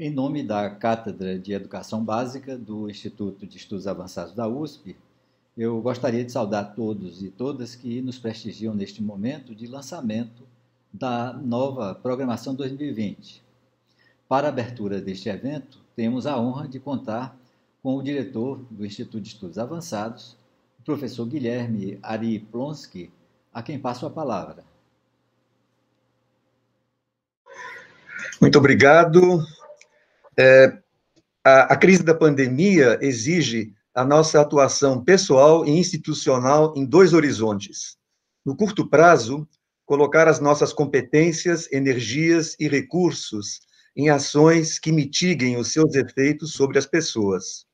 Em nome da Cátedra de Educação Básica do Instituto de Estudos Avançados da USP, eu gostaria de saudar todos e todas que nos prestigiam neste momento de lançamento da nova programação 2020. Para a abertura deste evento, temos a honra de contar com o diretor do Instituto de Estudos Avançados, o professor Guilherme Ari Plonsky, a quem passo a palavra. Muito obrigado. É, a, a crise da pandemia exige a nossa atuação pessoal e institucional em dois horizontes. No curto prazo, colocar as nossas competências, energias e recursos em ações que mitiguem os seus efeitos sobre as pessoas.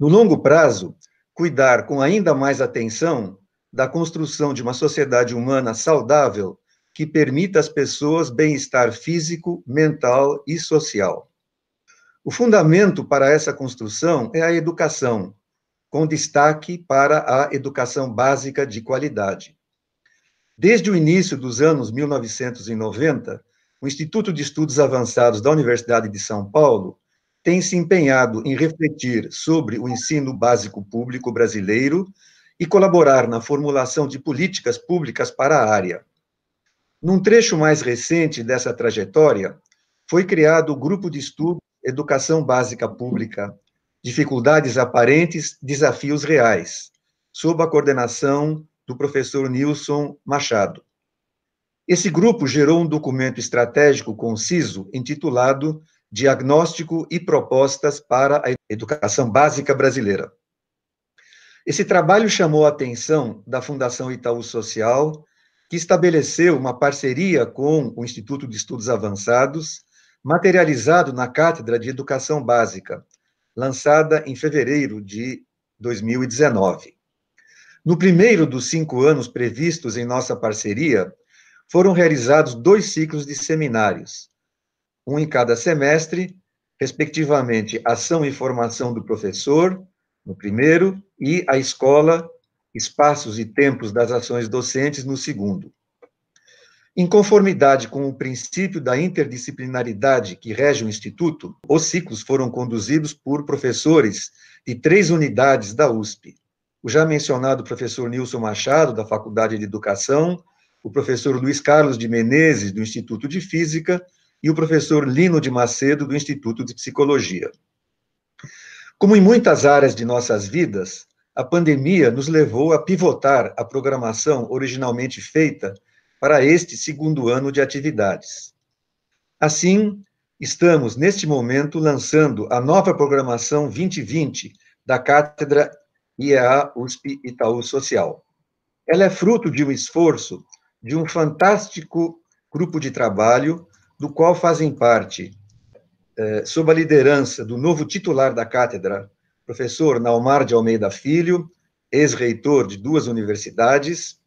No longo prazo, cuidar com ainda mais atenção da construção de uma sociedade humana saudável que permita às pessoas bem-estar físico, mental e social. O fundamento para essa construção é a educação, com destaque para a educação básica de qualidade. Desde o início dos anos 1990, o Instituto de Estudos Avançados da Universidade de São Paulo tem se empenhado em refletir sobre o ensino básico público brasileiro e colaborar na formulação de políticas públicas para a área. Num trecho mais recente dessa trajetória, foi criado o Grupo de Estudo Educação Básica Pública, Dificuldades Aparentes, Desafios Reais, sob a coordenação do professor Nilson Machado. Esse grupo gerou um documento estratégico conciso intitulado Diagnóstico e Propostas para a Educação Básica Brasileira. Esse trabalho chamou a atenção da Fundação Itaú Social que estabeleceu uma parceria com o Instituto de Estudos Avançados, materializado na Cátedra de Educação Básica, lançada em fevereiro de 2019. No primeiro dos cinco anos previstos em nossa parceria, foram realizados dois ciclos de seminários, um em cada semestre, respectivamente Ação e Formação do Professor, no primeiro, e a Escola espaços e tempos das ações docentes no segundo. Em conformidade com o princípio da interdisciplinaridade que rege o Instituto, os ciclos foram conduzidos por professores de três unidades da USP. O já mencionado professor Nilson Machado, da Faculdade de Educação, o professor Luiz Carlos de Menezes, do Instituto de Física, e o professor Lino de Macedo, do Instituto de Psicologia. Como em muitas áreas de nossas vidas, a pandemia nos levou a pivotar a programação originalmente feita para este segundo ano de atividades. Assim, estamos, neste momento, lançando a nova programação 2020 da Cátedra IEA USP Itaú Social. Ela é fruto de um esforço de um fantástico grupo de trabalho, do qual fazem parte, eh, sob a liderança do novo titular da cátedra, professor Naumar de Almeida Filho, ex-reitor de duas universidades,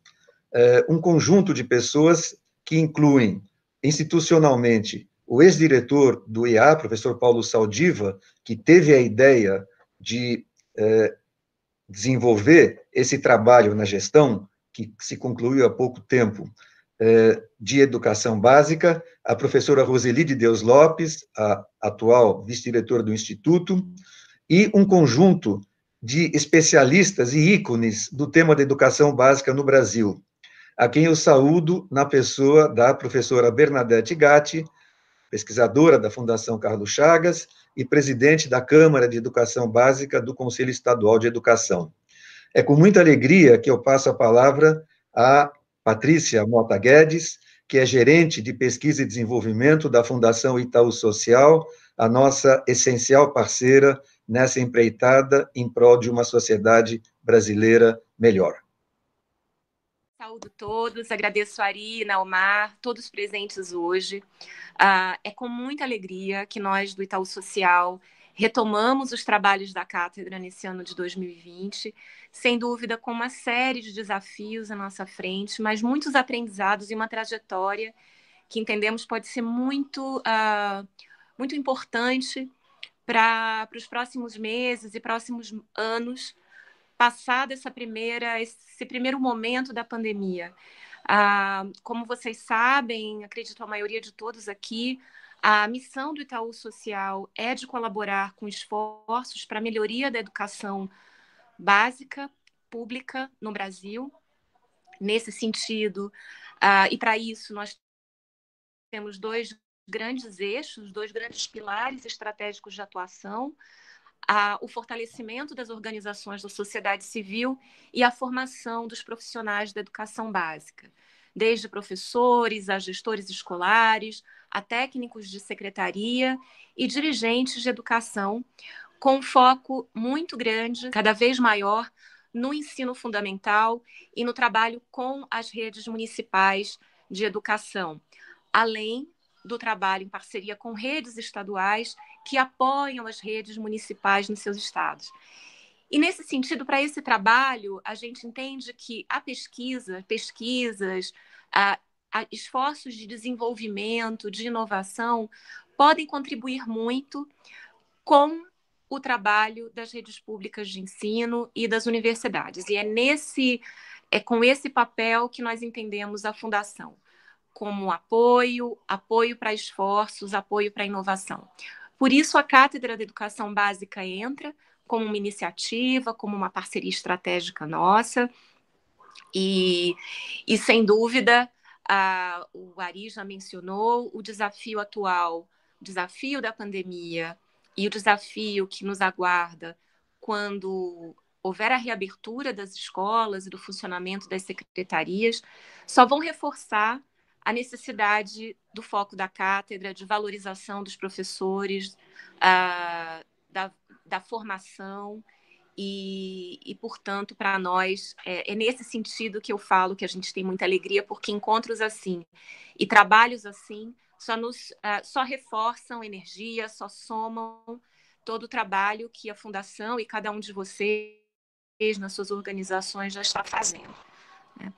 eh, um conjunto de pessoas que incluem, institucionalmente, o ex-diretor do IA, professor Paulo Saldiva, que teve a ideia de eh, desenvolver esse trabalho na gestão, que se concluiu há pouco tempo, eh, de educação básica, a professora Roseli de Deus Lopes, a atual vice-diretora do Instituto, e um conjunto de especialistas e ícones do tema da educação básica no Brasil, a quem eu saúdo na pessoa da professora Bernadette Gatti, pesquisadora da Fundação Carlos Chagas e presidente da Câmara de Educação Básica do Conselho Estadual de Educação. É com muita alegria que eu passo a palavra a Patrícia Mota Guedes, que é gerente de pesquisa e desenvolvimento da Fundação Itaú Social, a nossa essencial parceira nessa empreitada em prol de uma sociedade brasileira melhor. Saúdo todos, agradeço a Ari, Naumar, todos presentes hoje. Uh, é com muita alegria que nós do Itaú Social retomamos os trabalhos da cátedra nesse ano de 2020, sem dúvida com uma série de desafios à nossa frente, mas muitos aprendizados e uma trajetória que entendemos pode ser muito, uh, muito importante para os próximos meses e próximos anos, passado essa primeira, esse primeiro momento da pandemia. Ah, como vocês sabem, acredito a maioria de todos aqui, A missão do Itaú Social é de colaborar com esforços para a melhoria da educação básica pública no Brasil. Nesse sentido, uh, e para isso nós temos dois grandes eixos, dois grandes pilares estratégicos de atuação: a, o fortalecimento das organizações da sociedade civil e a formação dos profissionais da educação básica, desde professores a gestores escolares, a técnicos de secretaria e dirigentes de educação, com foco muito grande, cada vez maior, no ensino fundamental e no trabalho com as redes municipais de educação, além do trabalho em parceria com redes estaduais que apoiam as redes municipais nos seus estados. E nesse sentido, para esse trabalho, a gente entende que a pesquisa, pesquisas, a, a esforços de desenvolvimento, de inovação, podem contribuir muito com o trabalho das redes públicas de ensino e das universidades. E é nesse é com esse papel que nós entendemos a fundação como apoio, apoio para esforços, apoio para inovação. Por isso, a Cátedra de Educação Básica entra como uma iniciativa, como uma parceria estratégica nossa. E, e sem dúvida, a, o Ari já mencionou o desafio atual, o desafio da pandemia e o desafio que nos aguarda quando houver a reabertura das escolas e do funcionamento das secretarias, só vão reforçar a necessidade do foco da cátedra, de valorização dos professores, uh, da, da, formação, e, e portanto, para nós, é, é, nesse sentido que eu falo que a gente tem muita alegria, porque encontros assim e trabalhos assim só, nos, uh, só reforçam energia, só somam todo o trabalho que a Fundação e cada um de vocês nas suas organizações já está fazendo. Né?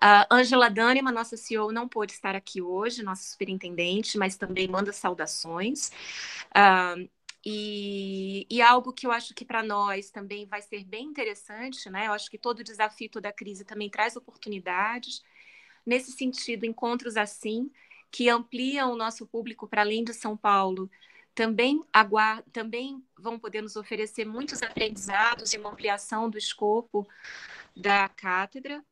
A Angela Dânima, nossa CEO, não pôde estar aqui hoje, nossa superintendente, mas também manda saudações. Uh, e, e, algo que eu acho que para nós também vai ser bem interessante, né? Eu acho que todo desafio, toda crise também traz oportunidades. Nesse sentido, encontros assim, que ampliam o nosso público para além de São Paulo, também, aguard... também vão poder nos oferecer muitos aprendizados e uma ampliação do escopo da cátedra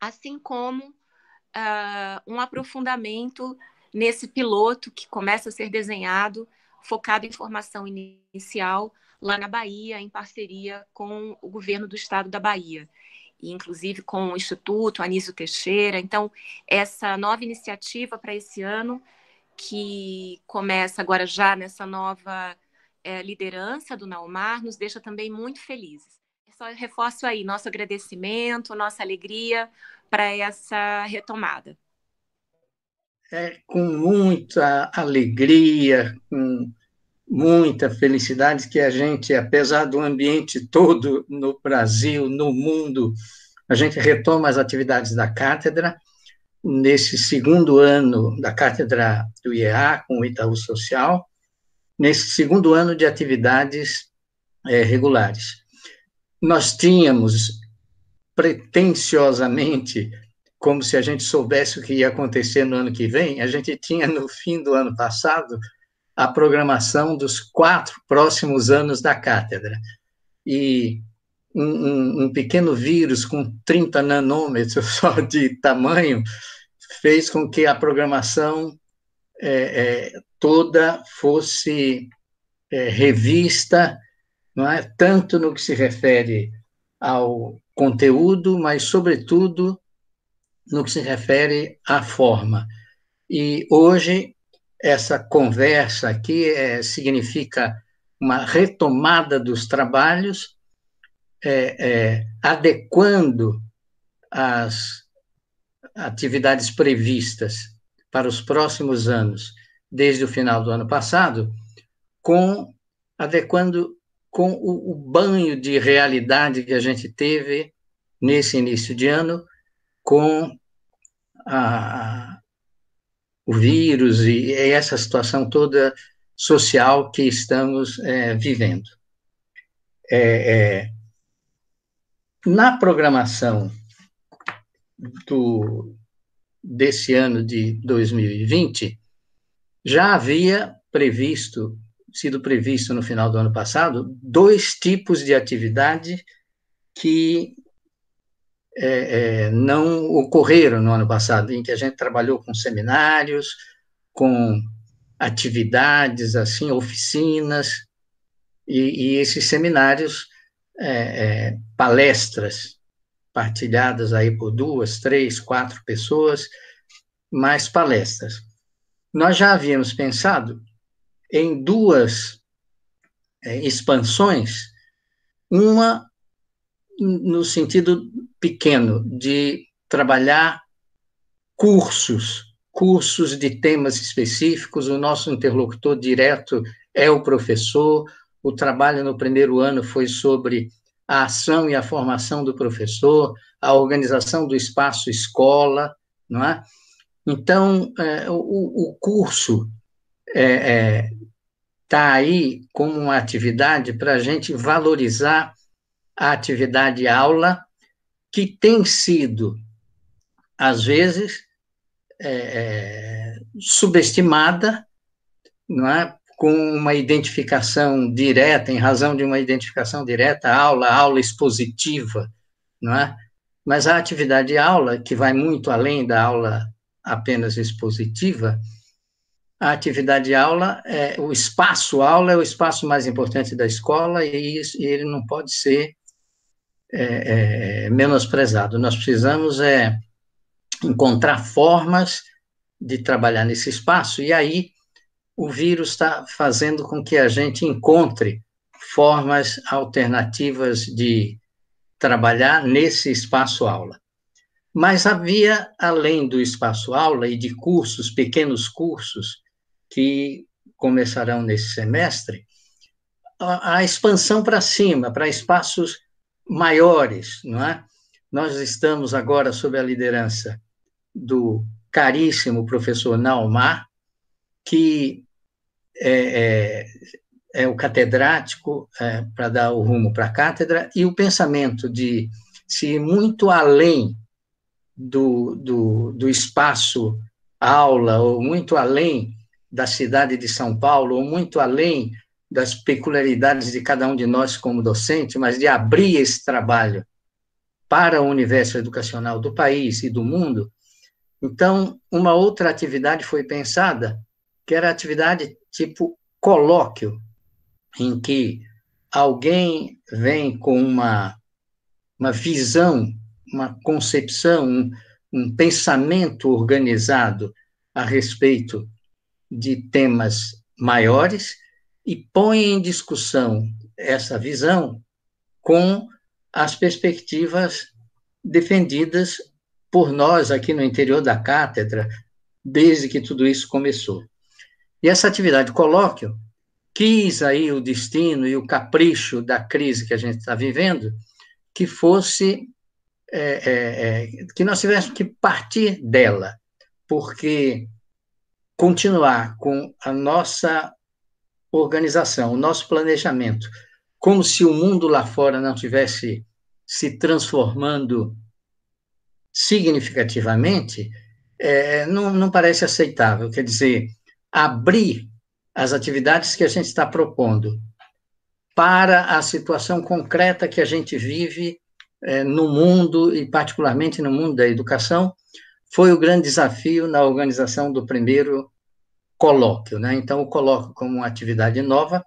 assim como uh, um aprofundamento nesse piloto que começa a ser desenhado, focado em formação inicial lá na Bahia, em parceria com o governo do estado da Bahia, e inclusive com o Instituto Anísio Teixeira. Então, essa nova iniciativa para esse ano, que começa agora já nessa nova é, liderança do Naumar, nos deixa também muito felizes só reforço aí nosso agradecimento, nossa alegria para essa retomada. É com muita alegria, com muita felicidade que a gente, apesar do ambiente todo no Brasil, no mundo, a gente retoma as atividades da cátedra nesse segundo ano da cátedra do IEA com o Itaú Social, nesse segundo ano de atividades é, regulares nós tínhamos pretensiosamente, como se a gente soubesse o que ia acontecer no ano que vem, a gente tinha no fim do ano passado a programação dos quatro próximos anos da cátedra. E um, um, um pequeno vírus com 30 nanômetros só de tamanho fez com que a programação é, é, toda fosse é, revista não é? tanto no que se refere ao conteúdo, mas, sobretudo, no que se refere à forma. E hoje, essa conversa aqui é, significa uma retomada dos trabalhos, é, é, adequando as atividades previstas para os próximos anos, desde o final do ano passado, com adequando com o, o banho de realidade que a gente teve nesse início de ano, com a, o vírus e essa situação toda social que estamos é, vivendo. É, é, na programação do, desse ano de 2020, já havia previsto, sido previsto no final do ano passado, dois tipos de atividade que é, é, não ocorreram no ano passado, em que a gente trabalhou com seminários, com atividades, assim, oficinas, e, e esses seminários, é, é, palestras partilhadas aí por duas, três, quatro pessoas, mais palestras. Nós já havíamos pensado em duas é, expansões, uma no sentido pequeno de trabalhar cursos, cursos de temas específicos. O nosso interlocutor direto é o professor. O trabalho no primeiro ano foi sobre a ação e a formação do professor, a organização do espaço escola, não é? Então, é, o, o, curso está é, é, tá aí como uma atividade para a gente valorizar a atividade aula, que tem sido, às vezes, é, é, subestimada, não é? com uma identificação direta, em razão de uma identificação direta, aula, aula expositiva, não é? Mas a atividade aula, que vai muito além da aula apenas expositiva, a atividade aula, é, o espaço aula é o espaço mais importante da escola e, isso, e ele não pode ser é, é, menosprezado. Nós precisamos é, encontrar formas de trabalhar nesse espaço, e aí o vírus está fazendo com que a gente encontre formas alternativas de trabalhar nesse espaço aula. Mas havia, além do espaço aula e de cursos, pequenos cursos, que começarão nesse semestre, a, a expansão para cima, para espaços maiores, não é? Nós estamos agora sob a liderança do caríssimo professor Naumar, que é, é, é o catedrático é, para dar o rumo para a cátedra, e o pensamento de se ir muito além do, do, do espaço aula, ou muito além da cidade de São Paulo, ou muito além das peculiaridades de cada um de nós como docente, mas de abrir esse trabalho para o universo educacional do país e do mundo. Então, uma outra atividade foi pensada, que era atividade tipo colóquio, em que alguém vem com uma, uma visão, uma concepção, um, um pensamento organizado a respeito de temas maiores e põe em discussão essa visão com as perspectivas defendidas por nós aqui no interior da cátedra, desde que tudo isso começou. E essa atividade colóquio quis aí o destino e o capricho da crise que a gente está vivendo, que fosse, é, é, é, que nós tivéssemos que partir dela, porque continuar com a nossa organização, o nosso planejamento, como se o mundo lá fora não tivesse se transformando significativamente, é, não, não parece aceitável. Quer dizer, abrir as atividades que a gente está propondo para a situação concreta que a gente vive é, no mundo, e particularmente no mundo da educação, foi o grande desafio na organização do primeiro colóquio, né? Então, eu coloco como uma atividade nova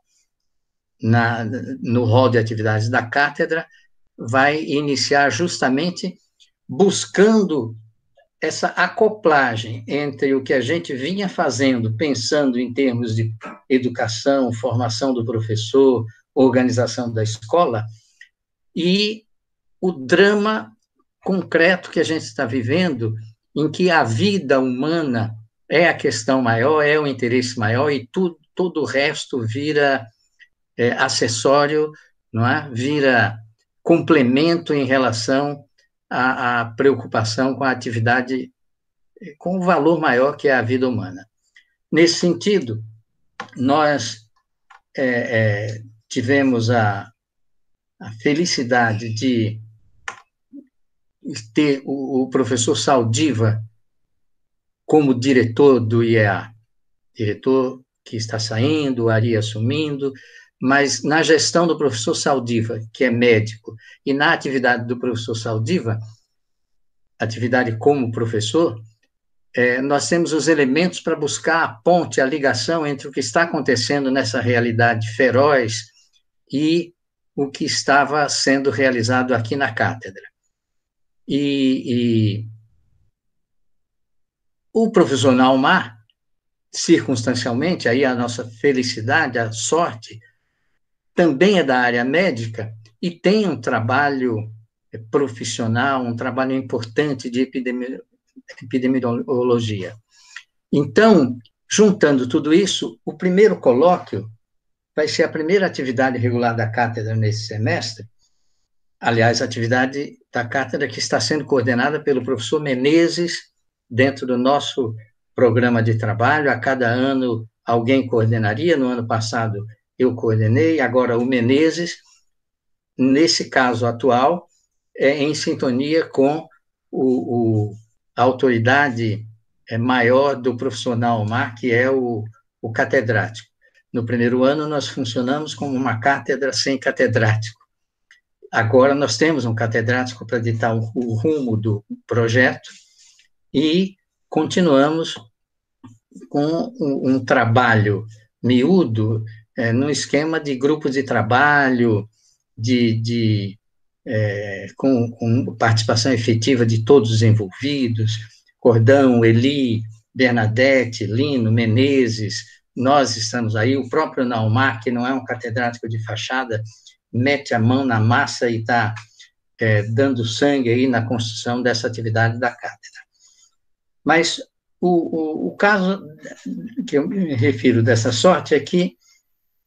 na, no rol de atividades da cátedra, vai iniciar justamente buscando essa acoplagem entre o que a gente vinha fazendo, pensando em termos de educação, formação do professor, organização da escola, e o drama concreto que a gente está vivendo, em que a vida humana é a questão maior, é o interesse maior e tudo, todo o resto vira é, acessório, não é? Vira complemento em relação à, à, preocupação com a atividade, com o valor maior que é a vida humana. Nesse sentido, nós é, é, tivemos a, a, felicidade de ter o, o professor Saldiva como diretor do IEA. diretor que está saindo, Ari assumindo, mas na gestão do professor Saldiva, que é médico, e na atividade do professor Saldiva, atividade como professor, é, nós temos os elementos para buscar a ponte, a ligação entre o que está acontecendo nessa realidade feroz e o que estava sendo realizado aqui na cátedra. E, e o professor Naumar, circunstancialmente, aí a nossa felicidade, a sorte, também é da área médica e tem um trabalho profissional, um trabalho importante de epidemi epidemiologia. Então, juntando tudo isso, o primeiro colóquio vai ser a primeira atividade regular da cátedra nesse semestre. Aliás, a atividade da cátedra que está sendo coordenada pelo professor Menezes, dentro do nosso programa de trabalho. A cada ano alguém coordenaria. No ano passado eu coordenei, agora o Menezes. Nesse caso atual, é em sintonia com o, o a autoridade é, maior do profissional mar, que é o, o catedrático. No primeiro ano, nós funcionamos como uma cátedra sem catedrático. Agora, nós temos um catedrático para ditar o, rumo do projeto e continuamos com um, um trabalho miúdo é, no esquema de grupos de trabalho, de, de é, com, com, participação efetiva de todos os envolvidos, Cordão, Eli, Bernadette, Lino, Menezes, nós estamos aí, o próprio Naumar, que não é um catedrático de fachada, mete a mão na massa e está é, dando sangue aí na construção dessa atividade da cátedra. Mas o, o, o caso que eu me refiro dessa sorte é que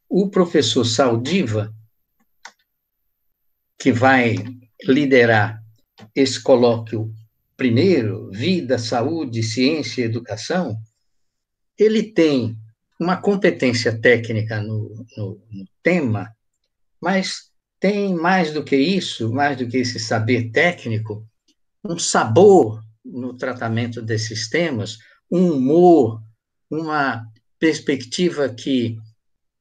o professor Saldiva, que vai liderar esse colóquio primeiro, vida, saúde, ciência e educação, ele tem uma competência técnica no, no, no, tema, mas tem mais do que isso, mais do que esse saber técnico, um sabor no tratamento desses temas, um humor, uma perspectiva que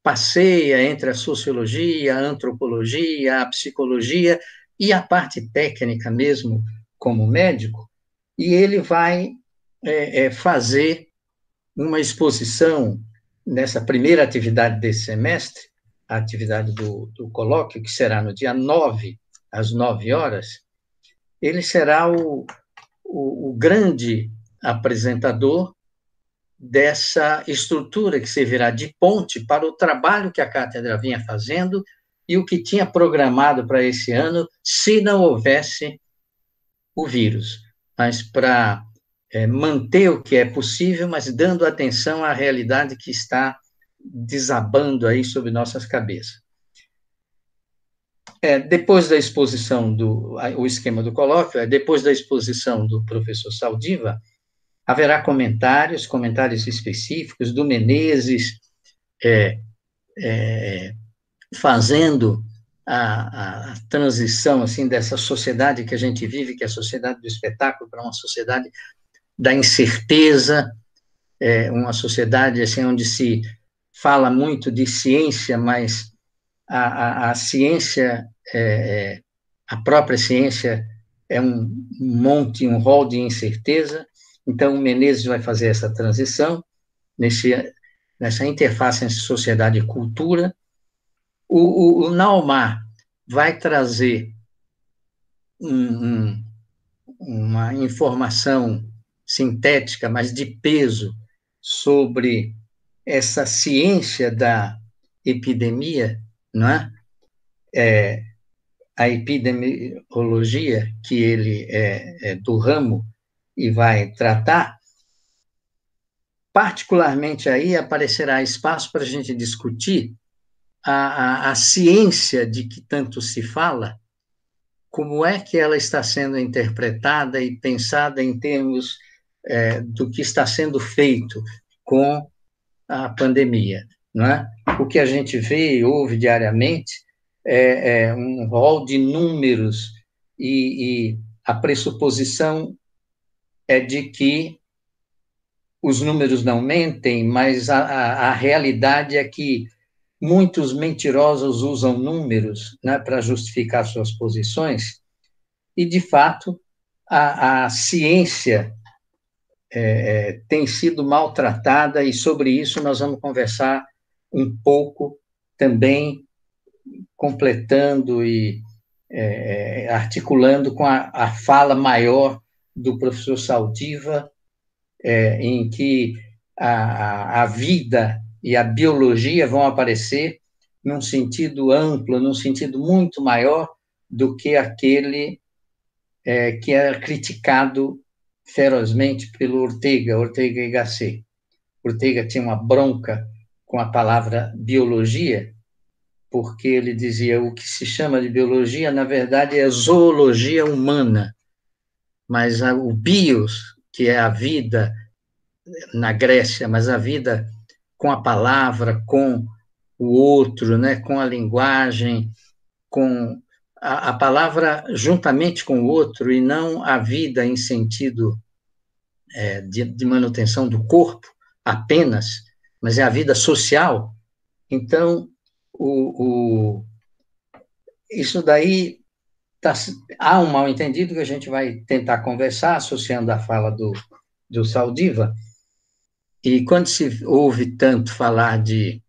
passeia entre a sociologia, a antropologia, a psicologia e a parte técnica mesmo, como médico, e ele vai é, é, fazer uma exposição nessa primeira atividade desse semestre, a atividade do, do colóquio, que será no dia 9, às 9 horas, ele será o, o, o grande apresentador dessa estrutura que servirá de ponte para o trabalho que a cátedra vinha fazendo e o que tinha programado para esse ano, se não houvesse o vírus, mas para é, manter o que é possível, mas dando atenção à realidade que está desabando aí sobre nossas cabeças. É, depois da exposição do o esquema do colóquio, é, depois da exposição do professor Saldiva, haverá comentários, comentários específicos do Menezes, é, é, fazendo a, a, transição assim dessa sociedade que a gente vive, que é a sociedade do espetáculo, para uma sociedade da incerteza, é, uma sociedade assim onde se fala muito de ciência, mas a, a, a ciência, é, é a própria ciência é um monte, um rol de incerteza, então, o Menezes vai fazer essa transição nesse, nessa interface entre sociedade e cultura. O, o, o Naumar vai trazer um, um, uma informação sintética, mas de peso, sobre essa ciência da epidemia, não é? é a epidemiologia, que ele é, é do ramo e vai tratar, particularmente aí aparecerá espaço para a gente discutir a, a, a, ciência de que tanto se fala, como é que ela está sendo interpretada e pensada em termos é, do que está sendo feito com a pandemia, não é? O que a gente vê e ouve diariamente é, é um rol de números e, e a pressuposição é de que os números não mentem, mas a, a, a realidade é que muitos mentirosos usam números né, para justificar suas posições, e, de fato, a, a ciência é, é, tem sido maltratada, e sobre isso nós vamos conversar um pouco também, completando e é, articulando com a, a, fala maior do professor Saldiva, é, em que a, a vida e a biologia vão aparecer num sentido amplo, num sentido muito maior do que aquele é, que era criticado ferozmente pelo Ortega, Ortega y Gasset. Ortega tinha uma bronca com a palavra biologia, porque ele dizia o que se chama de biologia, na verdade, é zoologia humana, mas o bios, que é a vida na Grécia, mas a vida com a palavra, com o outro, né, com a linguagem, com a, a palavra juntamente com o outro e não a vida em sentido é, de, de manutenção do corpo apenas, mas é a vida social. Então, o, o, isso daí tá, há um mal entendido que a gente vai tentar conversar, associando a fala do, do Saldiva, e quando se ouve tanto falar de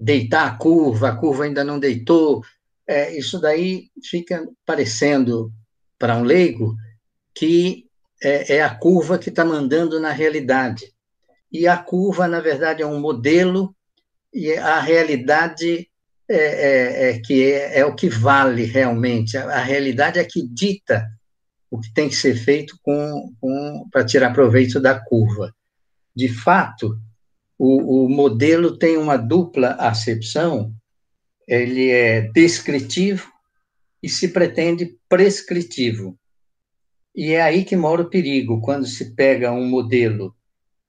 deitar a curva, a curva ainda não deitou, é, isso daí fica parecendo para um leigo que é, é a curva que está mandando na realidade. E a curva, na verdade, é um modelo, e a realidade é, é, é que é, é, o que vale realmente. A, a, realidade é que dita o que tem que ser feito com, com para tirar proveito da curva de fato, o, o modelo tem uma dupla acepção, ele é descritivo e se pretende prescritivo. E é aí que mora o perigo, quando se pega um modelo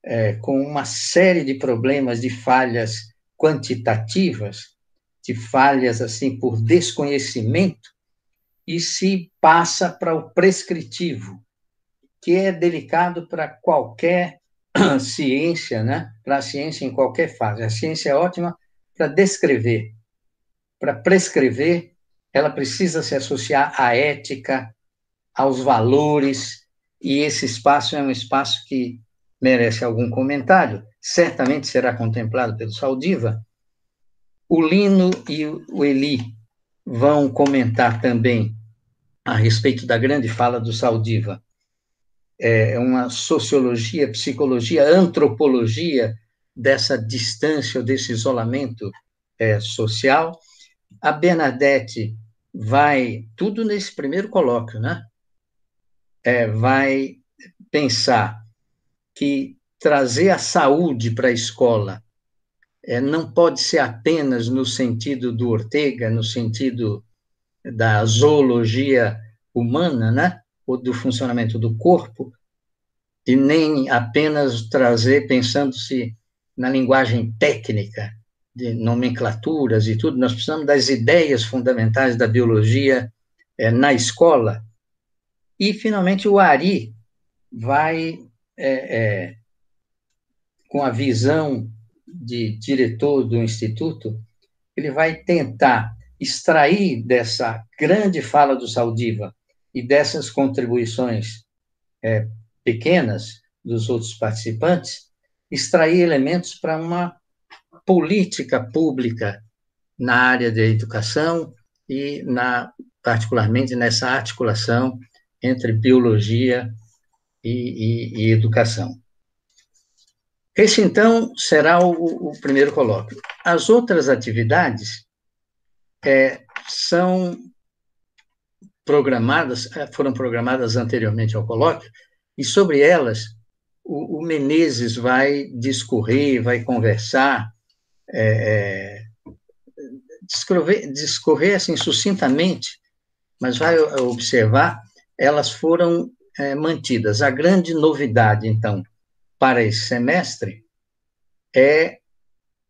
é, com uma série de problemas, de falhas quantitativas, de falhas assim por desconhecimento, e se passa para o prescritivo, que é delicado para qualquer ciência, né? Para a ciência em qualquer fase. A ciência é ótima para descrever. Para prescrever, ela precisa se associar à ética, aos valores, e esse espaço é um espaço que merece algum comentário. Certamente será contemplado pelo Saldiva. O Lino e o Eli vão comentar também a respeito da grande fala do Saldiva é, uma sociologia, psicologia, antropologia dessa distância desse isolamento é, social. A Bernadette vai, tudo nesse primeiro colóquio, né? É, vai pensar que trazer a saúde para a escola é, não pode ser apenas no sentido do Ortega, no sentido da zoologia humana, né? ou do funcionamento do corpo, e nem apenas trazer pensando-se na linguagem técnica, de nomenclaturas e tudo, nós precisamos das ideias fundamentais da biologia é, na escola. E, finalmente, o Ari vai, é, é, com a visão de diretor do Instituto, ele vai tentar extrair dessa grande fala do Saldiva e dessas contribuições pequenas dos outros participantes, extrair elementos para uma política pública na área da educação e na particularmente nessa articulação entre biologia e, e, e educação. Esse, então, será o, o, primeiro colóquio. As outras atividades é, são programadas, eh, foram programadas anteriormente ao colóquio, e sobre elas o, o Menezes vai discorrer, vai conversar, é, discorrer, discorrer assim sucintamente, mas vai observar, elas foram é, mantidas. A grande novidade, então, para esse semestre é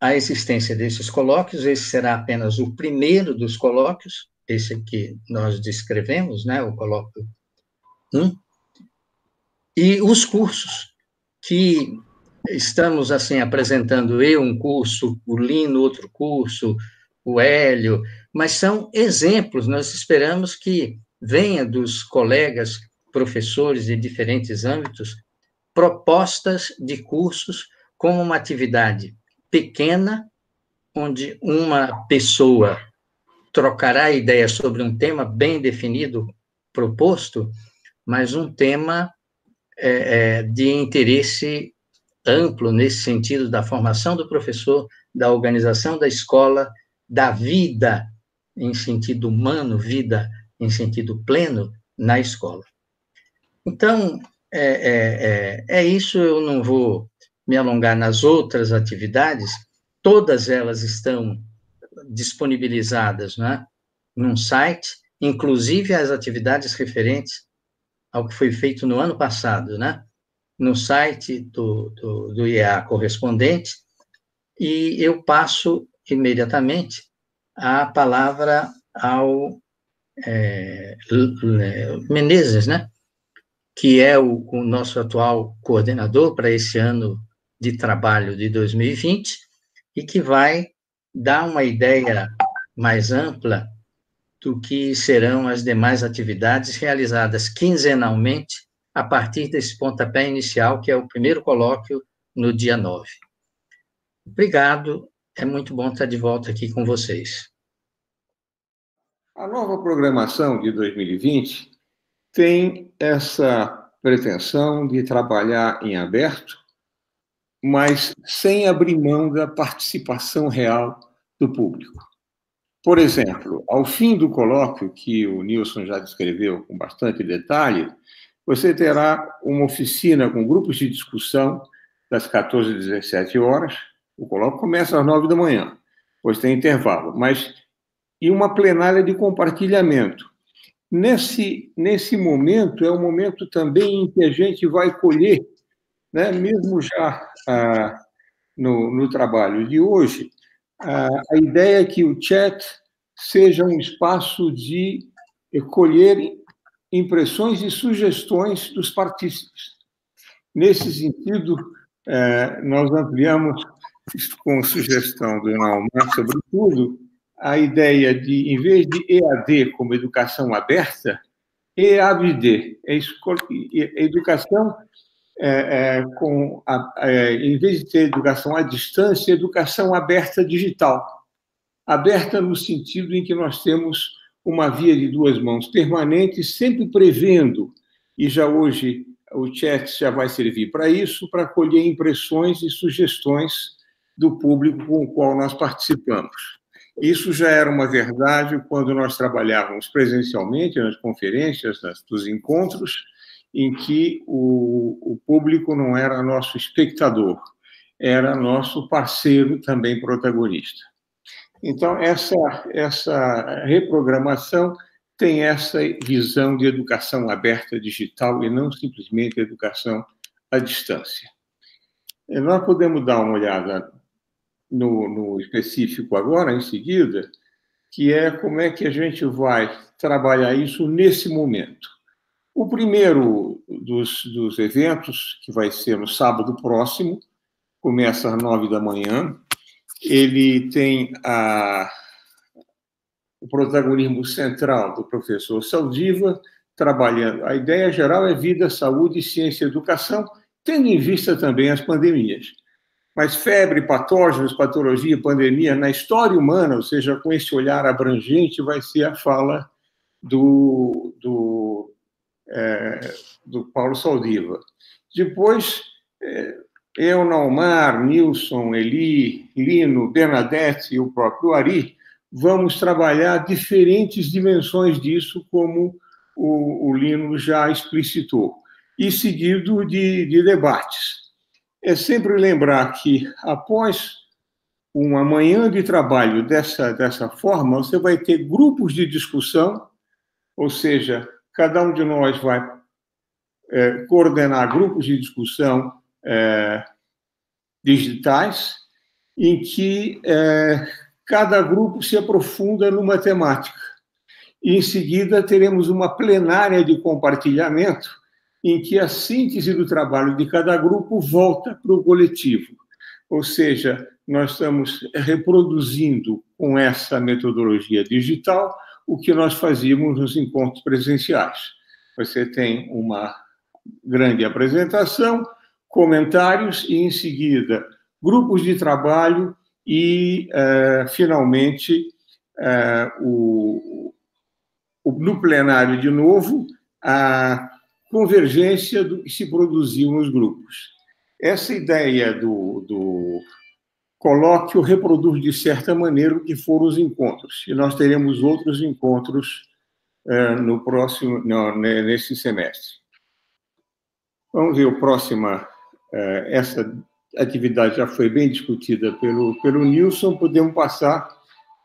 a existência desses colóquios, esse será apenas o primeiro dos colóquios, esse que nós descrevemos, né, o colóquio 1, e os cursos, que estamos assim apresentando eu um curso, o Lino outro curso, o Hélio, mas são exemplos. Nós esperamos que venha dos colegas professores de diferentes âmbitos propostas de cursos como uma atividade pequena, onde uma pessoa trocará ideias sobre um tema bem definido, proposto, mas um tema é, de interesse amplo nesse sentido da formação do professor, da organização da escola, da vida em sentido humano, vida em sentido pleno na escola. Então, é, é, é, é isso, eu não vou me alongar nas outras atividades, todas elas estão disponibilizadas né, num site, inclusive as atividades referentes ao que foi feito no ano passado, né, no site do, do, do IEA correspondente, e eu passo imediatamente a palavra ao é, Menezes, né? que é o, o nosso atual coordenador para esse ano de trabalho de 2020 e que vai dar uma ideia mais ampla do que serão as demais atividades realizadas quinzenalmente a partir desse pontapé inicial, que é o primeiro colóquio no dia 9. Obrigado, é muito bom estar de volta aqui com vocês. A nova programação de 2020 tem essa pretensão de trabalhar em aberto, mas sem abrir mão da participação real do público. Por exemplo, ao fim do colóquio, que o Nilson já descreveu com bastante detalhe, você terá uma oficina com grupos de discussão das 14 às 17 horas. O colóquio começa às 9 da manhã, pois tem intervalo, mas e uma plenária de compartilhamento. Nesse, nesse momento, é o momento também em que a gente vai colher, né, mesmo já ah, no, no trabalho de hoje, ah, a ideia é que o chat seja um espaço de colher impressões e sugestões dos partícipes. Nesse sentido, eh, nós ampliamos, com sugestão do Naumar, sobretudo, a ideia de, em vez de EAD como educação aberta, EABD, é, é educação é, é, com, a, é, em vez de ter educação à distância, educação aberta digital. Aberta no sentido em que nós temos uma via de duas mãos permanente, sempre prevendo, e já hoje o chat já vai servir para isso, para colher impressões e sugestões do público com o qual nós participamos. Isso já era uma verdade quando nós trabalhávamos presencialmente nas conferências, nos encontros, em que o, o público não era nosso espectador, era nosso parceiro também protagonista. Então, essa, essa reprogramação tem essa visão de educação aberta digital e não simplesmente educação à distância. Nós podemos dar uma olhada no, no específico agora, em seguida, que é como é que a gente vai trabalhar isso nesse momento. O primeiro dos, dos eventos, que vai ser no sábado próximo, começa às nove da manhã, ele tem a, o protagonismo central do professor Saldiva, trabalhando. A ideia geral é vida, saúde, ciência e educação, tendo em vista também as pandemias. Mas febre, patógenos, patologia, pandemia, na história humana, ou seja, com esse olhar abrangente, vai ser a fala do, do, é, do Paulo Saldiva. Depois, é, eu, Naumar, Nilson, Eli, Lino, Bernadette e o próprio Ari vamos trabalhar diferentes dimensões disso, como o, o Lino já explicitou, e seguido de, de debates. É sempre lembrar que após uma manhã de trabalho dessa, dessa forma, você vai ter grupos de discussão, ou seja, cada um de nós vai é, coordenar grupos de discussão é, digitais, em que é, cada grupo se aprofunda numa temática. E, em seguida, teremos uma plenária de compartilhamento, em que a síntese do trabalho de cada grupo volta para o coletivo. Ou seja, nós estamos reproduzindo com essa metodologia digital o que nós fazíamos nos encontros presenciais. Você tem uma grande apresentação, comentários e, em seguida, grupos de trabalho e, uh, finalmente, uh, o, o, no plenário, de novo, a convergência do que se produziu nos grupos. Essa ideia do, do colóquio reproduz, de certa maneira, o que foram os encontros. E nós teremos outros encontros uh, no próximo, no, nesse semestre. Vamos ver o próximo. Uh, essa atividade já foi bem discutida pelo, pelo Nilson, podemos passar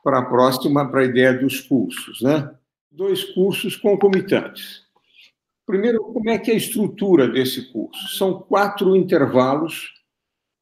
para a próxima, para a ideia dos cursos. Né? Dois cursos concomitantes. Primeiro, como é que é a estrutura desse curso? São quatro intervalos,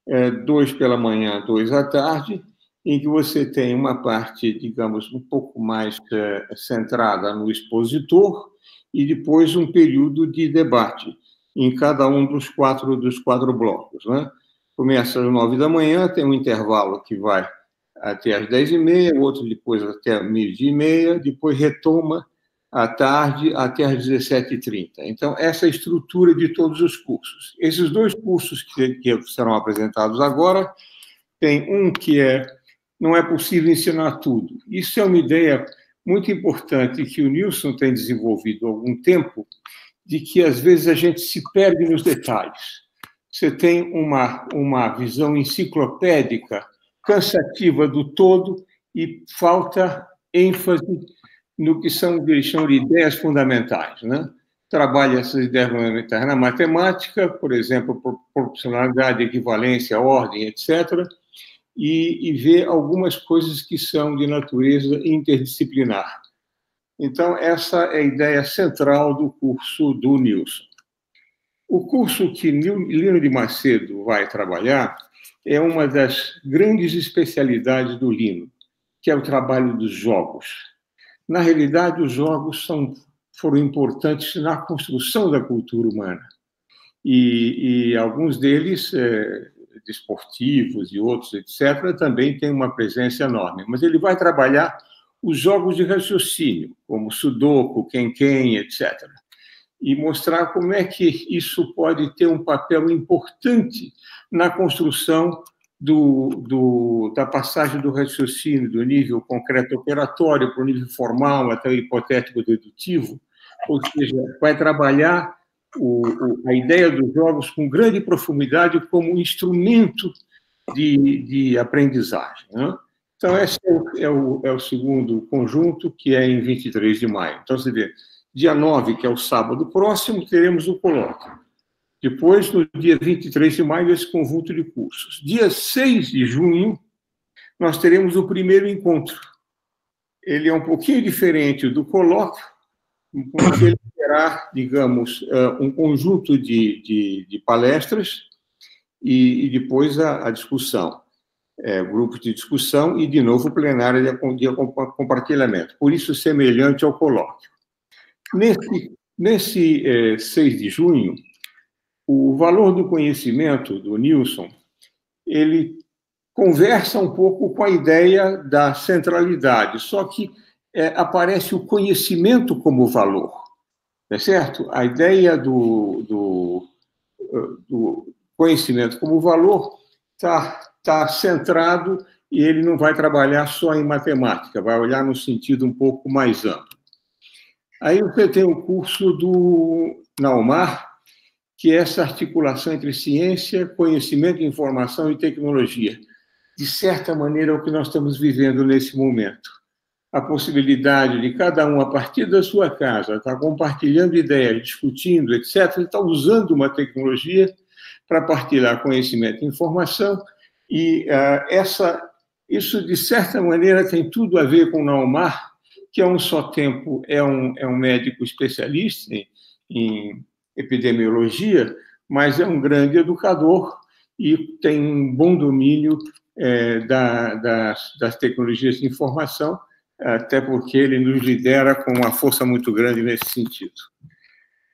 é, dois pela manhã, dois à tarde, em que você tem uma parte, digamos, um pouco mais é, centrada no expositor e depois um período de debate em cada um dos quatro dos quatro blocos, né? começa às nove da manhã, tem um intervalo que vai até às dez e meia, outro depois até meio-dia e meia, depois retoma à tarde até às 17h30. Então, essa é a estrutura de todos os cursos. Esses dois cursos que, que serão apresentados agora, tem um que é não é possível ensinar tudo. Isso é uma ideia muito importante que o Nilson tem desenvolvido há algum tempo, de que às vezes a gente se perde nos detalhes você tem uma, uma visão enciclopédica, cansativa do todo e falta ênfase no que são que eles chamam de ideias fundamentais. Né? Trabalha essas ideias fundamentais na matemática, por exemplo, proporcionalidade, equivalência, ordem, etc., e, e vê algumas coisas que são de natureza interdisciplinar. Então, essa é a ideia central do curso do Nilson. O curso que Lino de Macedo vai trabalhar é uma das grandes especialidades do Lino, que é o trabalho dos jogos. Na realidade, os jogos são, foram importantes na construção da cultura humana. E, e alguns deles, é, desportivos e outros, etc., também têm uma presença enorme. Mas ele vai trabalhar os jogos de raciocínio, como Sudoku, Kenken, etc e mostrar como é que isso pode ter um papel importante na construção do, do, da passagem do raciocínio do nível concreto operatório para o nível formal, até o hipotético dedutivo, ou seja, vai trabalhar o, o, a ideia dos jogos com grande profundidade como instrumento de, de aprendizagem. Né? Então, esse é o, é o, é o segundo conjunto, que é em 23 de maio. Então, você vê, Dia 9, que é o sábado próximo, teremos o colóquio. Depois, no dia 23 de maio, esse conjunto de cursos. Dia 6 de junho, nós teremos o primeiro encontro. Ele é um pouquinho diferente do colóquio, porque ele terá, digamos, eh, um conjunto de, de, de palestras e, e, depois a, a discussão. É, grupos de discussão e, de novo, plenária de, de compartilhamento. Por isso, semelhante ao colóquio. Nesse, nesse é, 6 de junho, o valor do conhecimento do Nilson, ele conversa um pouco com a ideia da centralidade, só que é, aparece o conhecimento como valor, é certo? A ideia do, do, do conhecimento como valor está tá centrado e ele não vai trabalhar só em matemática, vai olhar no sentido um pouco mais amplo. Aí você tem o curso do Naumar, que é essa articulação entre ciência, conhecimento, informação e tecnologia. De certa maneira, é o que nós estamos vivendo nesse momento. A possibilidade de cada um, a partir da sua casa, estar compartilhando ideias, discutindo, etc., estar usando uma tecnologia para partilhar conhecimento e informação. E uh, essa, isso, de certa maneira, tem tudo a ver com Naumar, que ao um só tempo é um, é um médico especialista em, em epidemiologia, mas é um grande educador e tem um bom domínio é, da, das, das, tecnologias de informação, até porque ele nos lidera com uma força muito grande nesse sentido.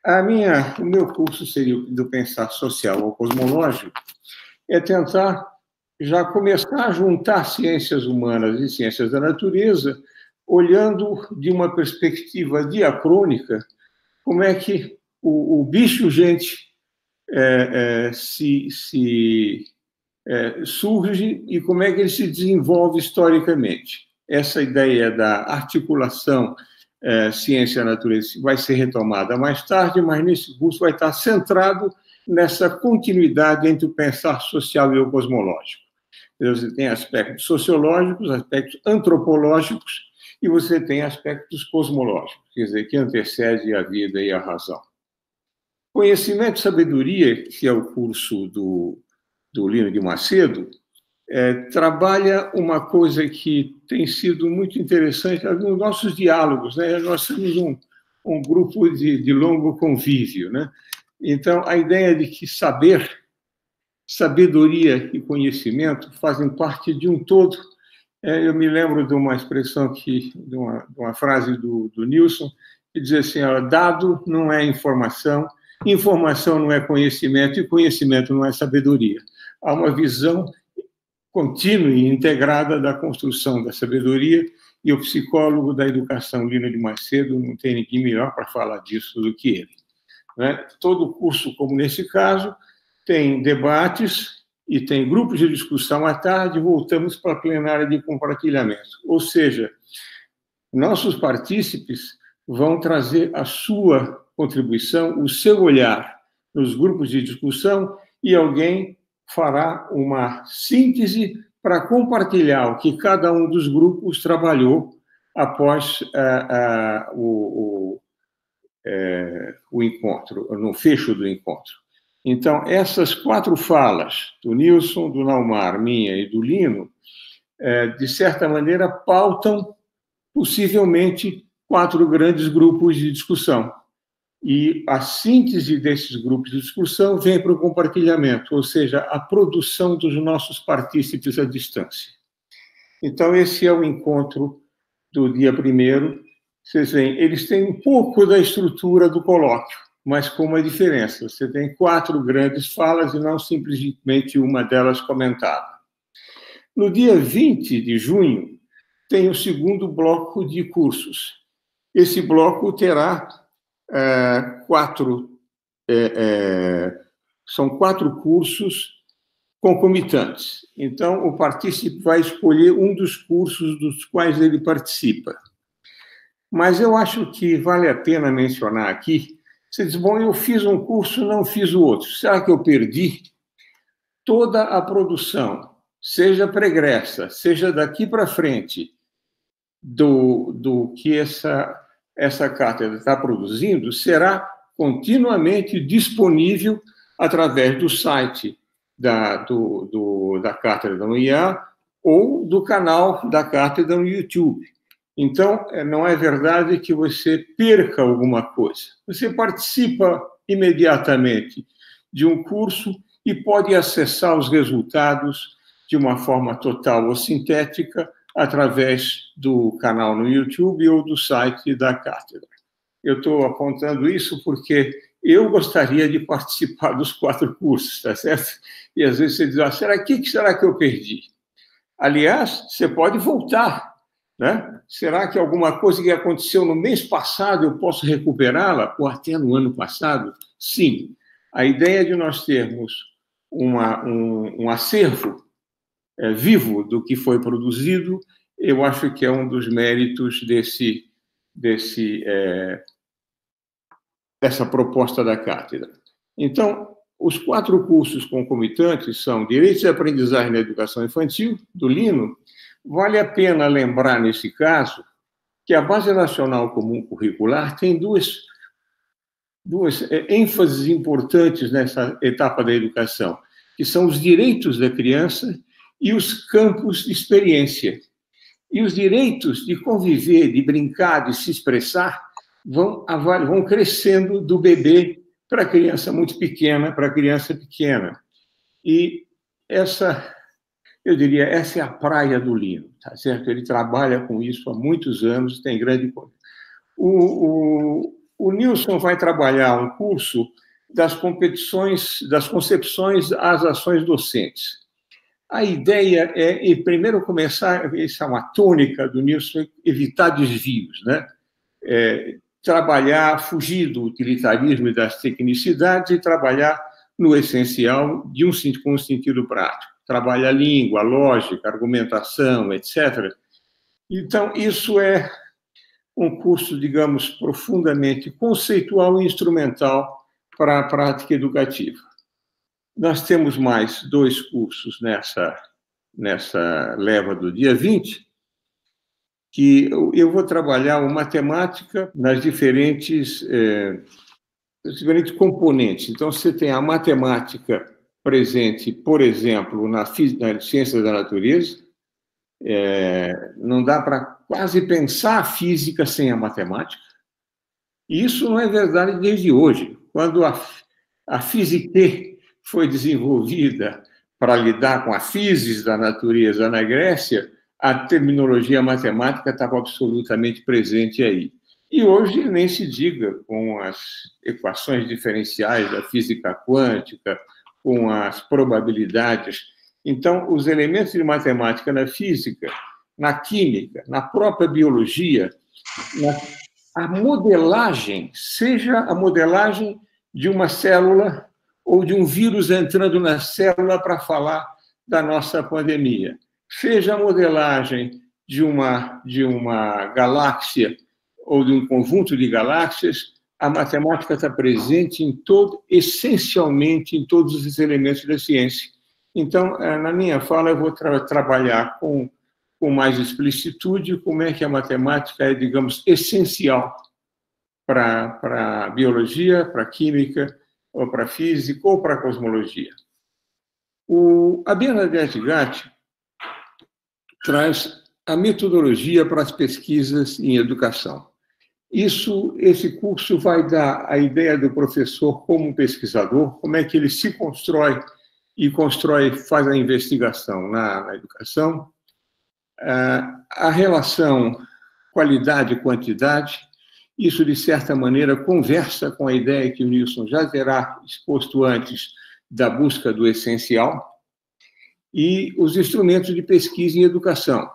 a minha, o meu curso seria do pensar social ou cosmológico, é tentar já começar a juntar ciências humanas e ciências da natureza, olhando de uma perspectiva diacrônica como é que o, o bicho gente é, é, se, se é, surge e como é que ele se desenvolve historicamente. Essa ideia da articulação é, ciência-natureza vai ser retomada mais tarde, mas nesse curso vai estar centrado nessa continuidade entre o pensar social e o cosmológico. Você tem aspectos sociológicos, aspectos antropológicos e você tem aspectos cosmológicos, quer dizer, que antecede a vida e a razão. Conhecimento e sabedoria, que é o curso do, do Lino de Macedo, é, trabalha uma coisa que tem sido muito interessante nos nossos diálogos. Né? Nós temos um, um grupo de, de longo convívio. Né? Então, a ideia de que saber, sabedoria e conhecimento fazem parte de um todo. É, eu me lembro de uma expressão que, de uma, de uma frase do, do Nilson, que diz assim: ó, dado não é informação, informação não é conhecimento e conhecimento não é sabedoria. Há uma visão contínua e integrada da construção da sabedoria e o psicólogo da educação Lino de Macedo não tem ninguém melhor para falar disso do que ele. Né? Todo curso, como nesse caso, tem debates e tem grupos de discussão à tarde, voltamos para a plenária de compartilhamento. Ou seja, nossos partícipes vão trazer a sua contribuição, o seu olhar nos grupos de discussão e alguém fará uma síntese para compartilhar o que cada um dos grupos trabalhou após uh, uh, o, o é, o encontro, no fecho do encontro. Então, essas quatro falas, do Nilson, do Naumar, minha e do Lino, é, de certa maneira, pautam possivelmente quatro grandes grupos de discussão. E a síntese desses grupos de discussão vem para o compartilhamento, ou seja, a produção dos nossos partícipes à distância. Então, esse é o encontro do dia primeiro, vocês veem, eles têm um pouco da estrutura do colóquio, mas com uma diferença. Você tem quatro grandes falas e não simplesmente uma delas comentada. No dia 20 de junho, tem o segundo bloco de cursos. Esse bloco terá é, quatro. É, é, são quatro cursos concomitantes. Então, o participante vai escolher um dos cursos dos quais ele participa. Mas eu acho que vale a pena mencionar aqui. Você diz, bom, eu fiz um curso, não fiz o outro. Será que eu perdi? Toda a produção, seja pregressa, seja daqui para frente, do, do que essa, essa cátedra está produzindo, será continuamente disponível através do site da, do, do, da cátedra da UIA ou do canal da cátedra no YouTube. Então, é, não é verdade que você perca alguma coisa. Você participa imediatamente de um curso e pode acessar os resultados de uma forma total ou sintética através do canal no YouTube ou do site da cátedra. Eu estou apontando isso porque eu gostaria de participar dos quatro cursos, tá certo? E às vezes você diz, ah, será que, que será que eu perdi? Aliás, você pode voltar né? Será que alguma coisa que aconteceu no mês passado eu posso recuperá-la? Ou até no ano passado? Sim. A ideia de nós termos uma, um, um acervo é, vivo do que foi produzido, eu acho que é um dos méritos desse, desse, é, dessa proposta da cátedra. Então, os quatro cursos concomitantes são Direitos e Aprendizagem na Educação Infantil, do Lino, Vale a pena lembrar, nesse caso, que a Base Nacional Comum Curricular tem duas, duas é, ênfases importantes nessa etapa da educação, que são os direitos da criança e os campos de experiência. E os direitos de conviver, de brincar, de se expressar, vão, vão crescendo do bebê para a criança muito pequena, para a criança pequena. E essa eu diria, essa é a praia do Lino, tá certo? Ele trabalha com isso há muitos anos, tem grande. O, o, o Nilson vai trabalhar um curso das competições, das concepções às ações docentes. A ideia é, em primeiro, começar, essa é uma tônica do Nilson, evitar desvios, né? É, trabalhar, fugir do utilitarismo e das tecnicidades e trabalhar no essencial de um, com um sentido prático. Trabalha a língua, a lógica, a argumentação, etc. Então, isso é um curso, digamos, profundamente conceitual e instrumental para a prática educativa. Nós temos mais dois cursos nessa, nessa leva do dia 20, que eu vou trabalhar o matemática nas diferentes, é, diferentes componentes. Então, você tem a matemática presente, por exemplo, na, na ciência da natureza. É, não dá para quase pensar a física sem a matemática. E isso não é verdade desde hoje. Quando a, a física foi desenvolvida para lidar com a física da natureza na Grécia, a terminologia matemática estava absolutamente presente aí. E hoje nem se diga com as equações diferenciais da física quântica, com as probabilidades. Então, os elementos de matemática na física, na química, na própria biologia, na, a modelagem, seja a modelagem de uma célula ou de um vírus entrando na célula para falar da nossa pandemia, seja a modelagem de uma, de uma galáxia ou de um conjunto de galáxias, a matemática está presente em todo, essencialmente em todos os elementos da ciência. Então, eh, na minha fala, eu vou tra trabalhar com, com mais explicitude como é que a matemática é, digamos, essencial para a biologia, para a química, ou para a física, ou para a cosmologia. O, a Bernadette Gatti traz a metodologia para as pesquisas em educação. Isso, esse curso vai dar a ideia do professor como pesquisador, como é que ele se constrói e constrói, faz a investigação na, na educação, ah, a relação qualidade-quantidade, isso, de certa maneira, conversa com a ideia que o Nilson já terá exposto antes da busca do essencial, e os instrumentos de pesquisa em educação,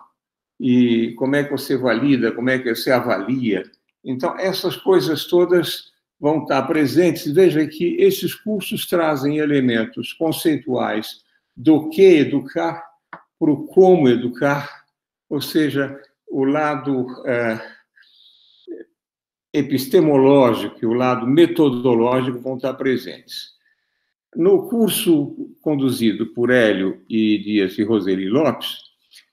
e como é que você valida, como é que você avalia. Então, essas coisas todas vão estar presentes. Veja que esses cursos trazem elementos conceituais do que educar para o como educar, ou seja, o lado é, epistemológico e o lado metodológico vão estar presentes. No curso conduzido por Hélio e Dias e Roseli Lopes,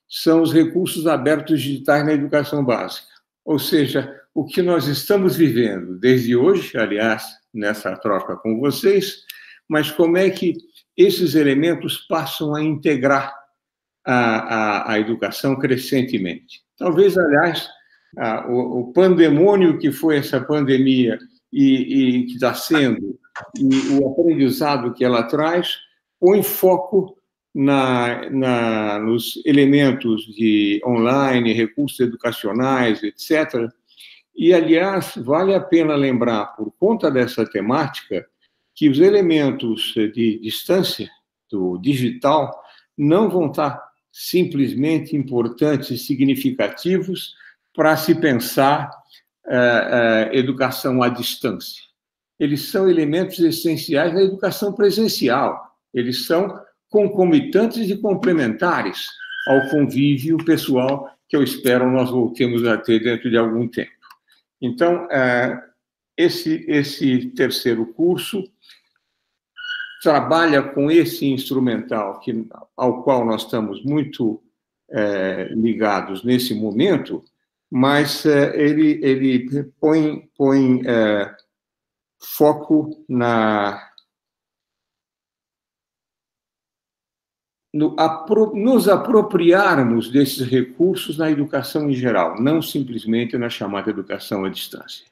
são os recursos abertos digitais na educação básica. Ou seja, o que nós estamos vivendo desde hoje, aliás, nessa troca com vocês, mas como é que esses elementos passam a integrar a, a, a educação crescentemente. Talvez, aliás, a, o, o, pandemônio que foi essa pandemia e, e que está sendo, e o aprendizado que ela traz, põe foco na, na, nos elementos de online, recursos educacionais, etc. E, aliás, vale a pena lembrar, por conta dessa temática, que os elementos de distância do digital não vão estar simplesmente importantes e significativos para se pensar uh, uh, educação à distância. Eles são elementos essenciais da educação presencial. Eles são concomitantes e complementares ao convívio pessoal que eu espero nós voltemos a ter dentro de algum tempo. Então, é, esse, esse terceiro curso trabalha com esse instrumental que, ao qual nós estamos muito é, ligados nesse momento, mas é, ele, ele põe, põe é, foco na no, apro, nos apropriarmos desses recursos na educação em geral, não simplesmente na chamada educação à distância.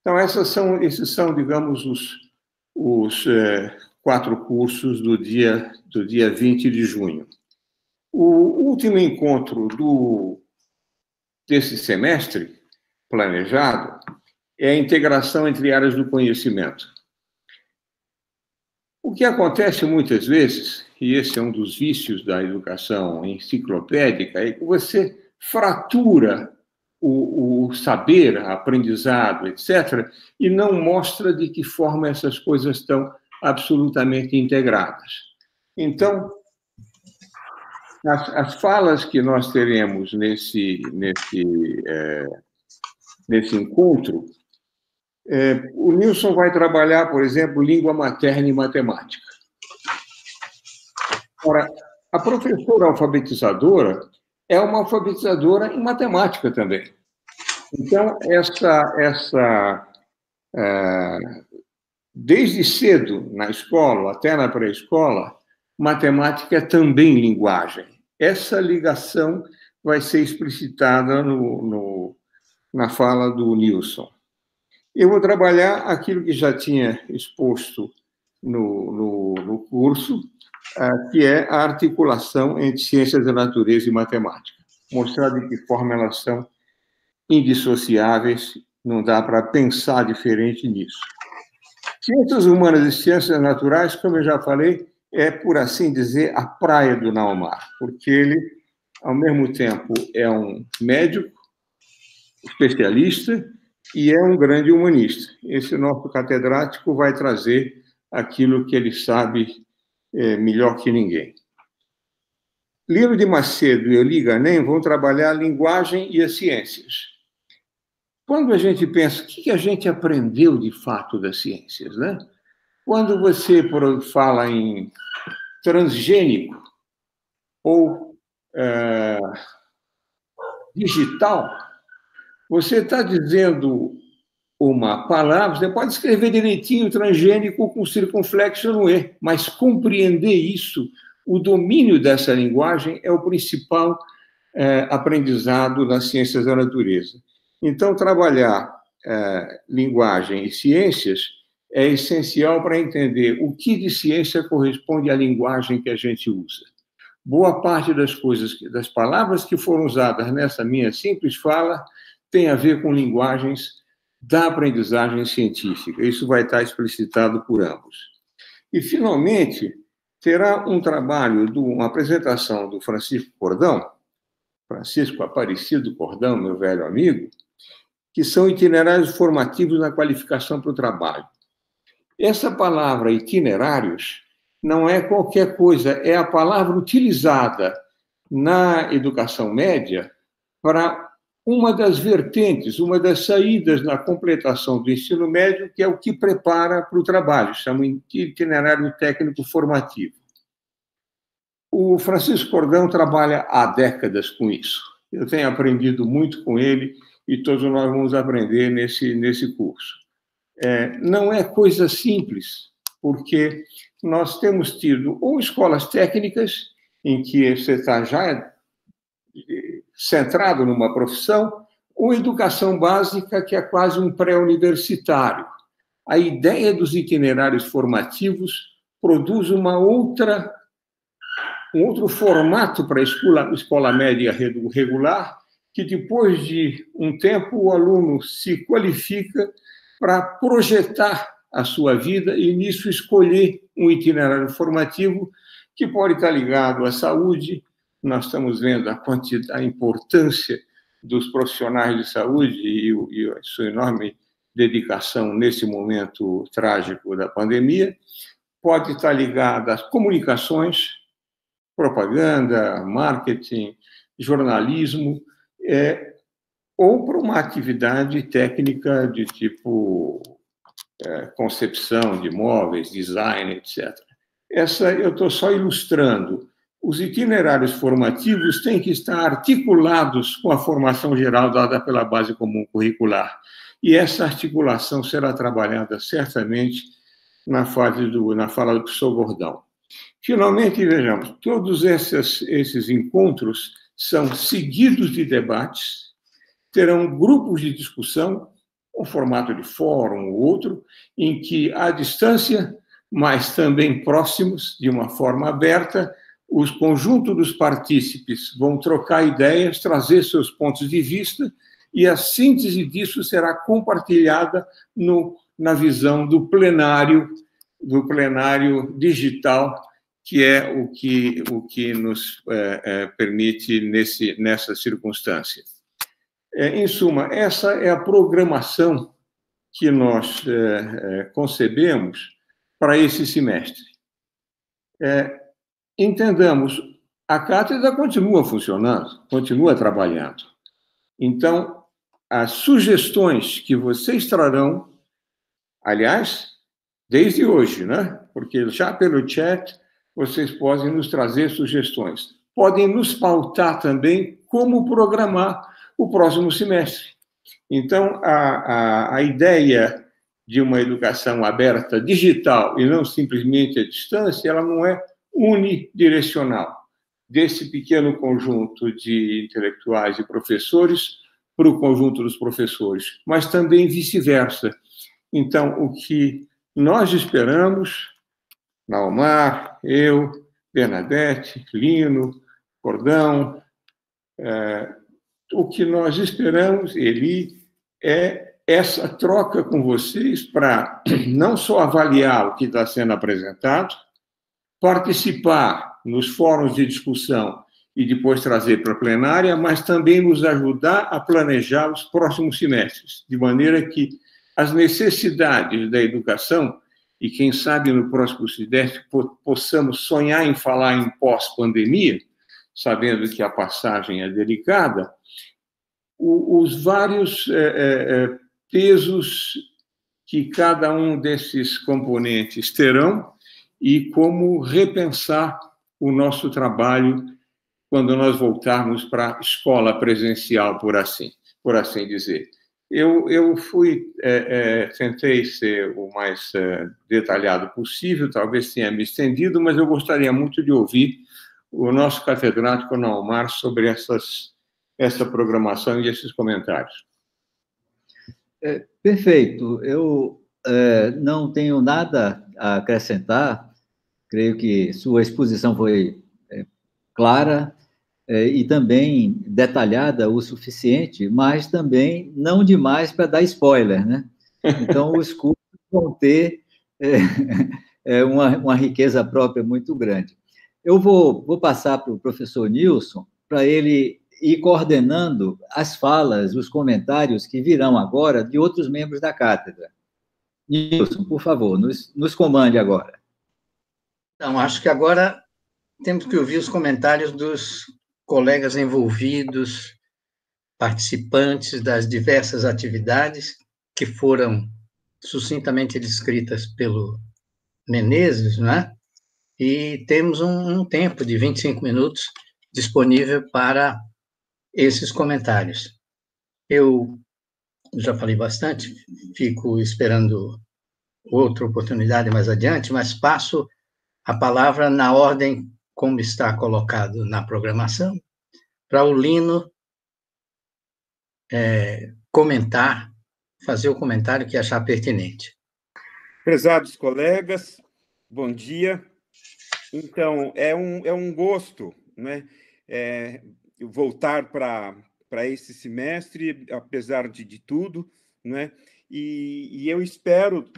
Então, essas são, esses são, digamos, os, os é, quatro cursos do dia, do dia 20 de junho. O último encontro do, desse semestre planejado é a integração entre áreas do conhecimento. O que acontece muitas vezes, e esse é um dos vícios da educação enciclopédica, é que você fratura o, o saber, aprendizado, etc., e não mostra de que forma essas coisas estão absolutamente integradas. Então, as, as falas que nós teremos nesse, nesse, é, nesse encontro, é, o Nilson vai trabalhar, por exemplo, língua materna e matemática. Ora, a professora alfabetizadora é uma alfabetizadora em matemática também. Então, essa, essa é, desde cedo, na escola, até na pré-escola, matemática é também linguagem. Essa ligação vai ser explicitada no, no, na fala do Nilson. Eu vou trabalhar aquilo que já tinha exposto no, no, curso, que é a articulação entre ciências da natureza e matemática. Mostrar de que forma elas são indissociáveis, não dá para pensar diferente nisso. Ciências humanas e ciências naturais, como eu já falei, é, por assim dizer, a praia do Naumar, porque ele, ao mesmo tempo, é um médico, especialista, e é um grande humanista. Esse nosso catedrático vai trazer aquilo que ele sabe é, melhor que ninguém. Lino de Macedo e Eli Ganem vão trabalhar a linguagem e as ciências. Quando a gente pensa, o que a gente aprendeu de fato das ciências, né? Quando você fala em transgênico ou é, digital, você está dizendo uma palavra, você pode escrever direitinho transgênico com circunflexo no E, mas compreender isso, o domínio dessa linguagem é o principal é, aprendizado nas ciências da natureza. Então, trabalhar é, linguagem e ciências é essencial para entender o que de ciência corresponde à linguagem que a gente usa. Boa parte das coisas, das palavras que foram usadas nessa minha simples fala tem a ver com linguagens da aprendizagem científica. Isso vai estar explicitado por ambos. E, finalmente, terá um trabalho, do, uma apresentação do Francisco Cordão, Francisco Aparecido Cordão, meu velho amigo, que são itinerários formativos na qualificação para o trabalho. Essa palavra itinerários não é qualquer coisa, é a palavra utilizada na educação média para uma das vertentes, uma das saídas na completação do ensino médio, que é o que prepara para o trabalho, chama itinerário técnico formativo. O Francisco Cordão trabalha há décadas com isso. Eu tenho aprendido muito com ele e todos nós vamos aprender nesse, nesse curso. É, não é coisa simples, porque nós temos tido ou escolas técnicas, em que você está já centrado numa profissão, ou educação básica, que é quase um pré-universitário. A ideia dos itinerários formativos produz uma outra, um outro formato para a escola, escola média regular, que depois de um tempo o aluno se qualifica para projetar a sua vida e nisso escolher um itinerário formativo que pode estar ligado à saúde, nós estamos vendo a quantidade, a importância dos profissionais de saúde e, e a sua enorme dedicação nesse momento trágico da pandemia, pode estar ligada às comunicações, propaganda, marketing, jornalismo, é, ou para uma atividade técnica de tipo é, concepção de imóveis, design, etc. Essa eu estou só ilustrando os itinerários formativos têm que estar articulados com a formação geral dada pela base comum curricular. E essa articulação será trabalhada certamente na fase do, na fala do professor Gordão. Finalmente, vejamos, todos esses, esses encontros são seguidos de debates, terão grupos de discussão, um formato de fórum ou outro, em que, à distância, mas também próximos, de uma forma aberta, os conjuntos dos partícipes vão trocar ideias, trazer seus pontos de vista e a síntese disso será compartilhada no, na visão do plenário, do plenário digital, que é o que, o que nos é, é, permite nesse, nessa circunstância. É, em suma, essa é a programação que nós é, é, concebemos para esse semestre. É, entendamos, a cátedra continua funcionando, continua trabalhando. Então, as sugestões que vocês trarão, aliás, desde hoje, né? Porque já pelo chat vocês podem nos trazer sugestões. Podem nos pautar também como programar o próximo semestre. Então, a, a, a ideia de uma educação aberta digital e não simplesmente à distância, ela não é unidirecional. Desse pequeno conjunto de intelectuais e professores para o conjunto dos professores, mas também vice-versa. Então, o que nós esperamos, Naumar, eu, Bernadette, Lino, Cordão, é, o que nós esperamos, Eli, é essa troca com vocês para não só avaliar o que está sendo apresentado, participar nos fóruns de discussão e depois trazer para a plenária, mas também nos ajudar a planejar os próximos semestres, de maneira que as necessidades da educação, e quem sabe no próximo semestre possamos sonhar em falar em pós-pandemia, sabendo que a passagem é delicada, os vários é, é, pesos que cada um desses componentes terão e como repensar o nosso trabalho quando nós voltarmos para a escola presencial, por assim, por assim dizer. Eu, eu fui, é, é, tentei ser o mais é, detalhado possível, talvez tenha me estendido, mas eu gostaria muito de ouvir o nosso catedrático Naumar sobre essas essa programação e esses comentários. É, perfeito. Eu é, não tenho nada a acrescentar. Creio que sua exposição foi é, clara é, e também detalhada o suficiente, mas também não demais para dar spoiler, né? Então, os cursos vão ter é, é, uma, uma riqueza própria muito grande. Eu vou, vou passar para o professor Nilson, para ele e coordenando as falas, os comentários que virão agora de outros membros da cátedra. Nilson, por favor, nos, nos comande agora. Então, acho que agora temos que ouvir os comentários dos colegas envolvidos, participantes das diversas atividades que foram sucintamente descritas pelo Menezes, né? E temos um, um tempo de 25 minutos disponível para esses comentários. Eu já falei bastante, fico esperando outra oportunidade mais adiante, mas passo a palavra na ordem como está colocado na programação, para o Lino é, comentar, fazer o comentário que achar pertinente. Prezados colegas, bom dia. Então, é um, é um gosto né, é, voltar para esse semestre, apesar de, de tudo, né? E, e, eu espero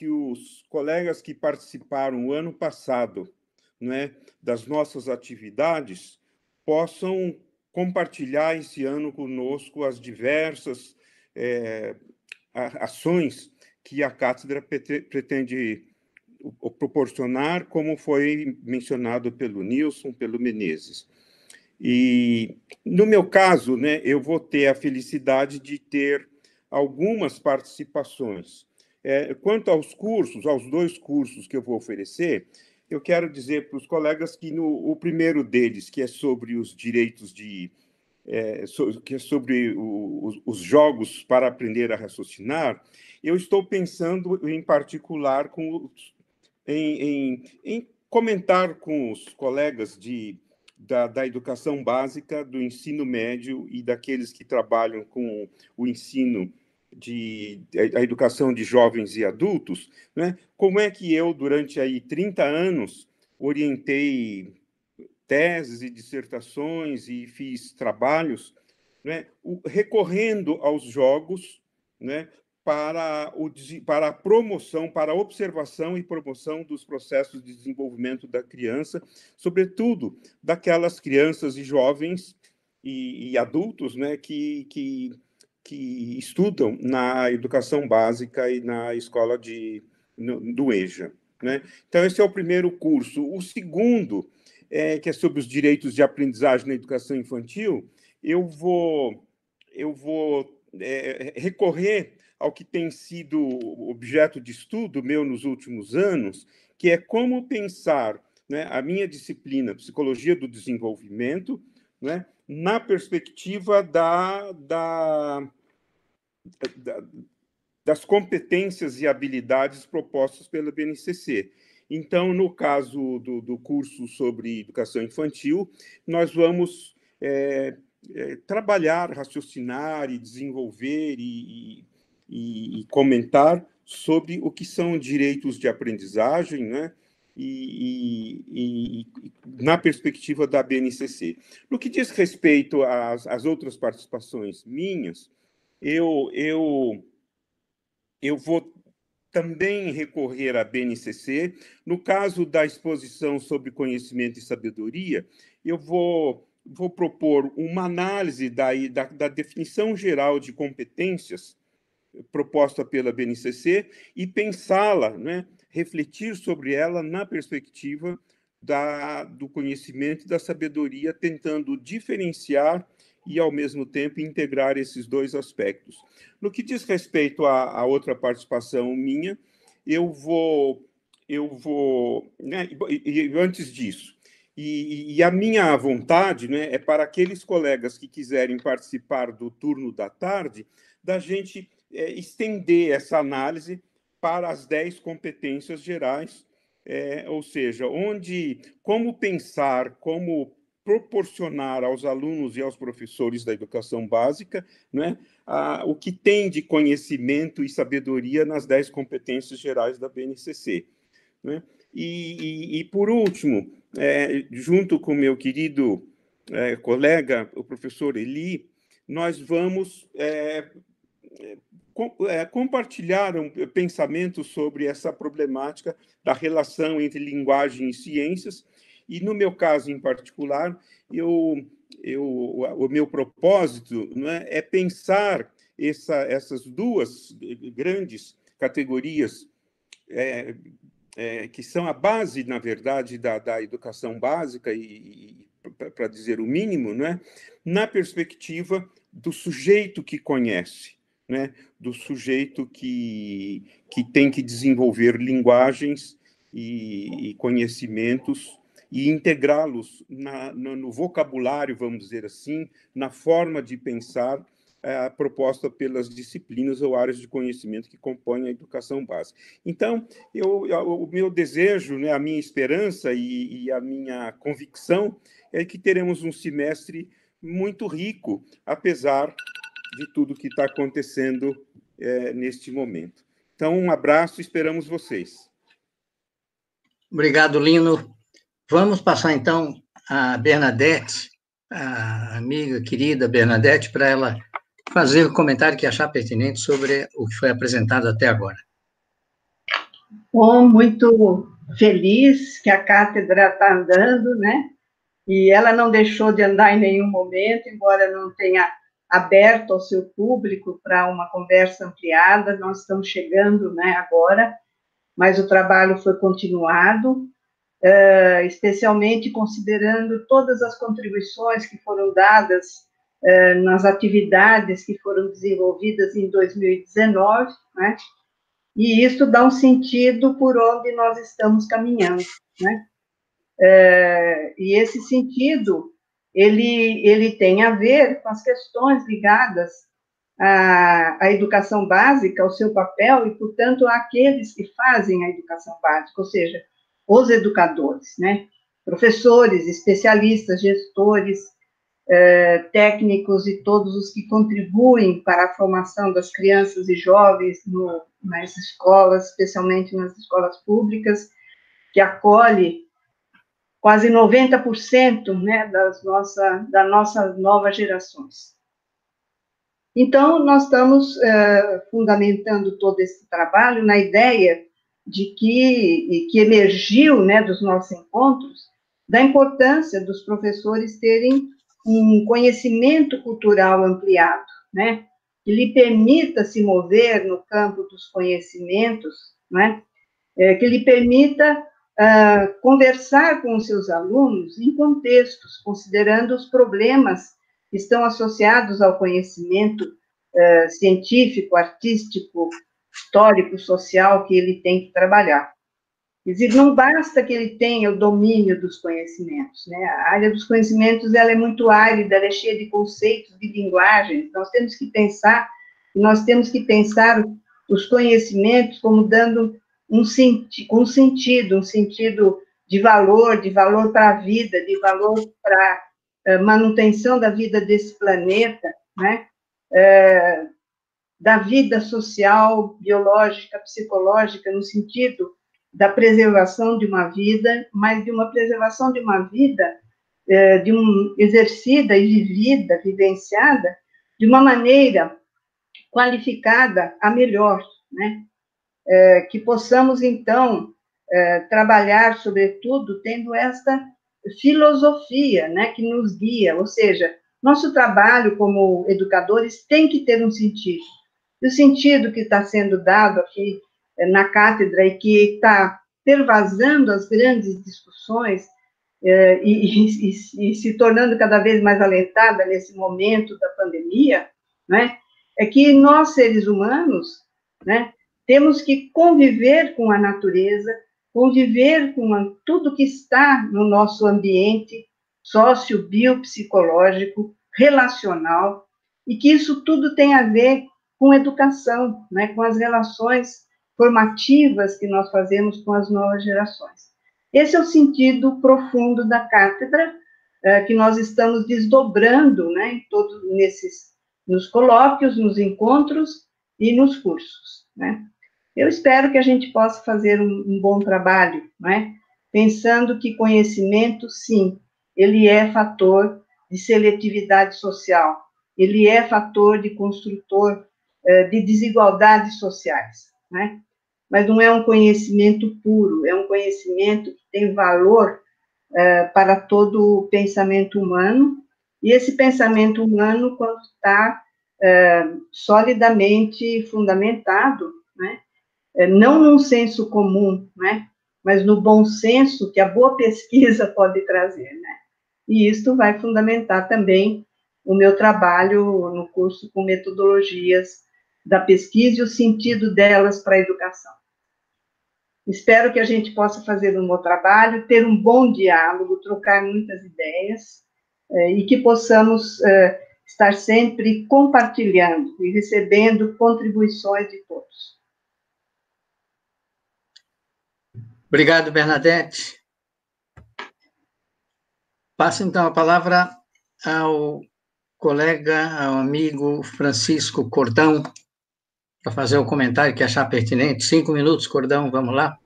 que os colegas que participaram ano passado né, das nossas atividades possam compartilhar esse ano conosco as diversas é, ações que a cátedra pretende proporcionar, como foi mencionado pelo Nilson, pelo Menezes. E no meu caso, né, eu vou ter a felicidade de ter algumas participações. É, quanto aos cursos, aos dois cursos que eu vou oferecer, eu quero dizer para os colegas que no o primeiro deles, que é sobre os direitos de é, so, que é sobre o, os, os, jogos para aprender a raciocinar, eu estou pensando em particular com, em, em, em comentar com os colegas de da, da, educação básica, do ensino médio e daqueles que trabalham com o ensino de a educação de jovens e adultos, né? Como é que eu durante aí 30 anos orientei teses e dissertações e fiz trabalhos né, o, recorrendo aos jogos né, para, o, para a promoção, para a observação e promoção dos processos de desenvolvimento da criança, sobretudo daquelas crianças e jovens e, e adultos né, que, que, que estudam na educação básica e na escola de, no, do EJA. Né? Então, esse é o primeiro curso. O segundo, é, que é sobre os direitos de aprendizagem na educação infantil, eu vou, eu vou é, recorrer ao que tem sido objeto de estudo meu nos últimos anos, que é como pensar né, a minha disciplina, Psicologia do Desenvolvimento, né, na perspectiva da, da, da, das competências e habilidades propostas pela BNCC. Então, no caso do, do curso sobre educação infantil, nós vamos é, é, trabalhar, raciocinar e desenvolver e, e, e, comentar sobre o que são direitos de aprendizagem, né? E, e, na perspectiva da BNCC. No que diz respeito às, às outras participações minhas, eu, eu, eu vou também recorrer à BNCC. No caso da exposição sobre conhecimento e sabedoria, eu vou vou propor uma análise da, da, da definição geral de competências proposta pela BNCC e pensá-la, né, refletir sobre ela na perspectiva da, do conhecimento e da sabedoria, tentando diferenciar e, ao mesmo tempo, integrar esses dois aspectos. No que diz respeito à, à outra participação minha, eu vou, eu vou, né, e, e antes disso, e, e, a minha vontade né, é para aqueles colegas que quiserem participar do turno da tarde, da gente é, estender essa análise para as dez competências gerais, é, ou seja, onde como pensar, como proporcionar aos alunos e aos professores da educação básica né, a, o que tem de conhecimento e sabedoria nas dez competências gerais da BNCC. Né? E, e, e, por último, é, junto com meu querido é, colega, o professor Eli, nós vamos é, com, é, compartilhar um pensamento sobre essa problemática da relação entre linguagem e ciências. E no meu caso em particular, eu, eu, o meu propósito né, é pensar essa, essas duas grandes categorias é, é, que são a base, na verdade, da, da educação básica, e, e para dizer o mínimo, né, na perspectiva do sujeito que conhece, né, do sujeito que, que tem que desenvolver linguagens e, e conhecimentos e integrá-los no, no vocabulário, vamos dizer assim, na forma de pensar é, proposta pelas disciplinas ou áreas de conhecimento que compõem a educação básica. Então, eu, o meu desejo, né, a minha esperança e, e a minha convicção é que teremos um semestre muito rico, apesar de tudo que está acontecendo é, neste momento. Então, um abraço, esperamos vocês. Obrigado, Lino. Vamos passar então a Bernadette, a amiga querida Bernadette, para ela fazer o comentário que achar pertinente sobre o que foi apresentado até agora. Bom, muito feliz que a cátedra está andando, né? E ela não deixou de andar em nenhum momento, embora não tenha aberto ao seu público para uma conversa ampliada. Nós estamos chegando, né, agora, mas o trabalho foi continuado, uh, especialmente considerando todas as contribuições que foram dadas eh, nas atividades que foram desenvolvidas em 2019, né? E isso dá um sentido por onde nós estamos caminhando, né? É, e esse sentido, ele, ele tem a ver com as questões ligadas à, à educação básica, ao seu papel e, portanto, àqueles que fazem a educação básica, ou seja, os educadores, né? Professores, especialistas, gestores, eh, técnicos e todos os que contribuem para a formação das crianças e jovens no, nas escolas, especialmente nas escolas públicas, que acolhe quase 90% né, das nossa, das nossas novas gerações. Então, nós estamos uh, fundamentando todo esse trabalho na ideia de que, que emergiu né, dos nossos encontros, da importância dos professores terem um conhecimento cultural ampliado, né, que lhe permita se mover no campo dos conhecimentos, né, é, que lhe permita uh, conversar com os seus alunos em contextos, considerando os problemas que estão associados ao conhecimento uh, científico, artístico, histórico, social que ele tem que trabalhar. Quer dizer, não basta que ele tenha o domínio dos conhecimentos, né? A área dos conhecimentos ela é muito árida, ela é cheia de conceitos, de linguagens. Nós temos que pensar, nós temos que pensar os conhecimentos como dando um, senti um sentido, um sentido de valor, de valor para a vida, de valor para a uh, manutenção da vida desse planeta, né? Uh, da vida social, biológica, psicológica, no sentido da preservação de uma vida, mas de uma preservação de uma vida é, de um exercida e vivida, vivenciada de uma maneira qualificada a melhor, né? É, que possamos então é, trabalhar, sobretudo, tendo esta filosofia, né, que nos guia, ou seja, nosso trabalho como educadores tem que ter um sentido. E o sentido que está sendo dado aqui eh, na cátedra e que está pervasando as grandes discussões é, e, e, e, se tornando cada vez mais alentada nesse momento da pandemia, né, é que nós, seres humanos, né, temos que conviver com a natureza, conviver com a, tudo que está no nosso ambiente sócio, biopsicológico, relacional, e que isso tudo tem a ver com educação, né, com as relações formativas que nós fazemos com as novas gerações. Esse é o sentido profundo da cátedra é, que nós estamos desdobrando, né, em todos nesses, nos colóquios, nos encontros e nos cursos, né. Eu espero que a gente possa fazer um, um bom trabalho, né, pensando que conhecimento, sim, ele é fator de seletividade social, ele é fator de construtor de desigualdades sociais, né? mas não é um conhecimento puro, é um conhecimento que tem valor é, para todo o pensamento humano, e esse pensamento humano, quando está é, solidamente fundamentado, né, não num senso comum, né, mas no bom senso que a boa pesquisa pode trazer, né, e isto vai fundamentar também o meu trabalho no curso com metodologias da pesquisa e o sentido delas para a educação. Espero que a gente possa fazer um bom trabalho, ter um bom diálogo, trocar muitas ideias eh, e que possamos eh, estar sempre compartilhando e recebendo contribuições de todos. Obrigado, Bernadette. Passo então a palavra ao colega, ao amigo Francisco Cordão, para fazer um comentário que achar pertinente. Cinco minutos, Cordão, vamos lá.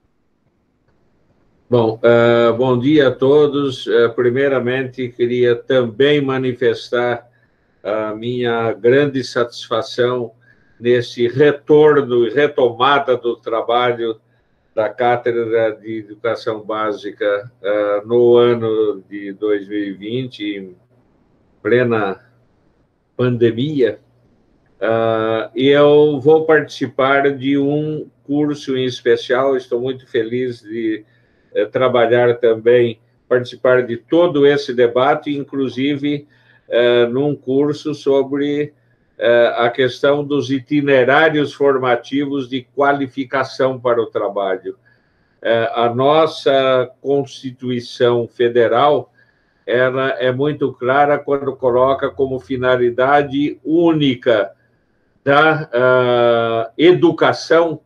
Bom, uh, bom dia a todos. Uh, primeiramente, queria também manifestar a minha grande satisfação nesse retorno e retomada do trabalho da Cátedra de Educação Básica uh, no ano de 2020, em plena pandemia. Uh, eu vou participar de um curso em especial, estou muito feliz de uh, trabalhar também, participar de todo esse debate, inclusive uh, num curso sobre uh, a questão dos itinerários formativos de qualificação para o trabalho. a nossa Constituição Federal ela é muito clara quando coloca como finalidade única da uh, educação,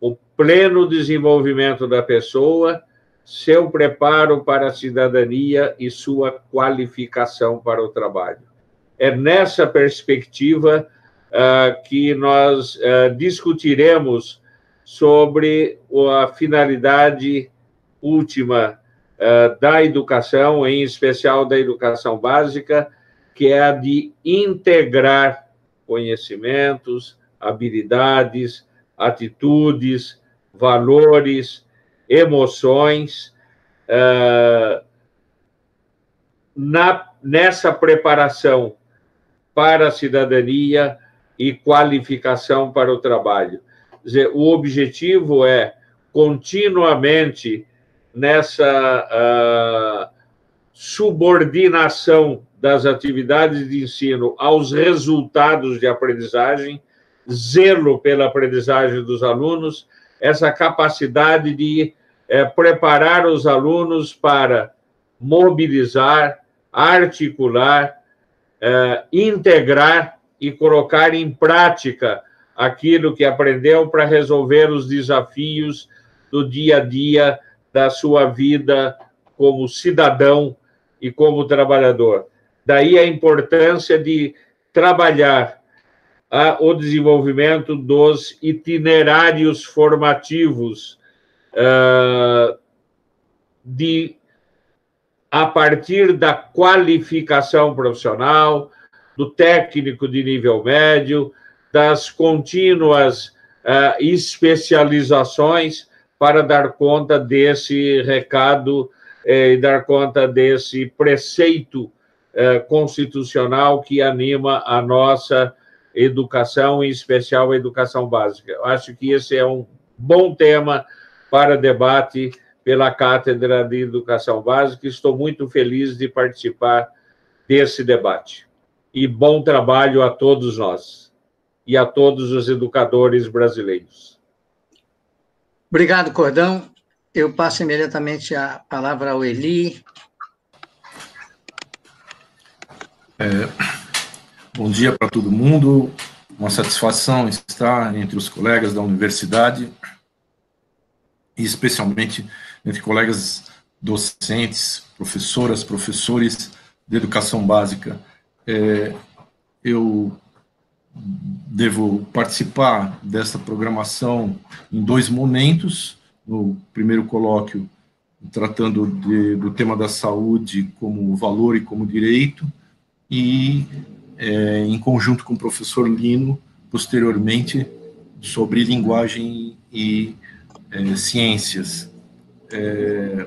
o pleno desenvolvimento da pessoa, seu preparo para a cidadania e sua qualificação para o trabalho. É nessa perspectiva uh, que nós uh, discutiremos sobre a finalidade última da educação, em especial da educação básica, que é a de integrar conhecimentos, habilidades, atitudes, valores, emoções, uh, na, nessa preparação para a cidadania e qualificação para o trabalho. Quer dizer, o objetivo é continuamente nessa uh, subordinação das atividades de ensino aos resultados de aprendizagem, zelo pela aprendizagem dos alunos, essa capacidade de é, preparar os alunos para mobilizar, articular, é, integrar e colocar em prática aquilo que aprendeu para resolver os desafios do dia a dia da sua vida como cidadão e como trabalhador. Daí a importância de trabalhar a, o desenvolvimento dos itinerários formativos uh, de a partir da qualificação profissional, do técnico de nível médio, das contínuas uh, especializações para dar conta desse recado eh, e dar conta desse preceito eh, constitucional que anima a nossa educação, em especial a educação básica. Acho que esse é um bom tema para debate pela Cátedra de Educação Básica. Estou muito feliz de participar desse debate. E bom trabalho a todos nós e a todos os educadores brasileiros. Obrigado, Cordão. Eu passo imediatamente a palavra ao Eli. É, bom dia para todo mundo. Uma satisfação estar entre os colegas da universidade e especialmente entre colegas docentes, professoras, professores de educação básica. É, eu devo participar dessa programação em dois momentos. No primeiro colóquio, tratando de, do tema da saúde como valor e como direito, e é, em conjunto com o professor Lino, posteriormente, sobre linguagem e é, ciências. É,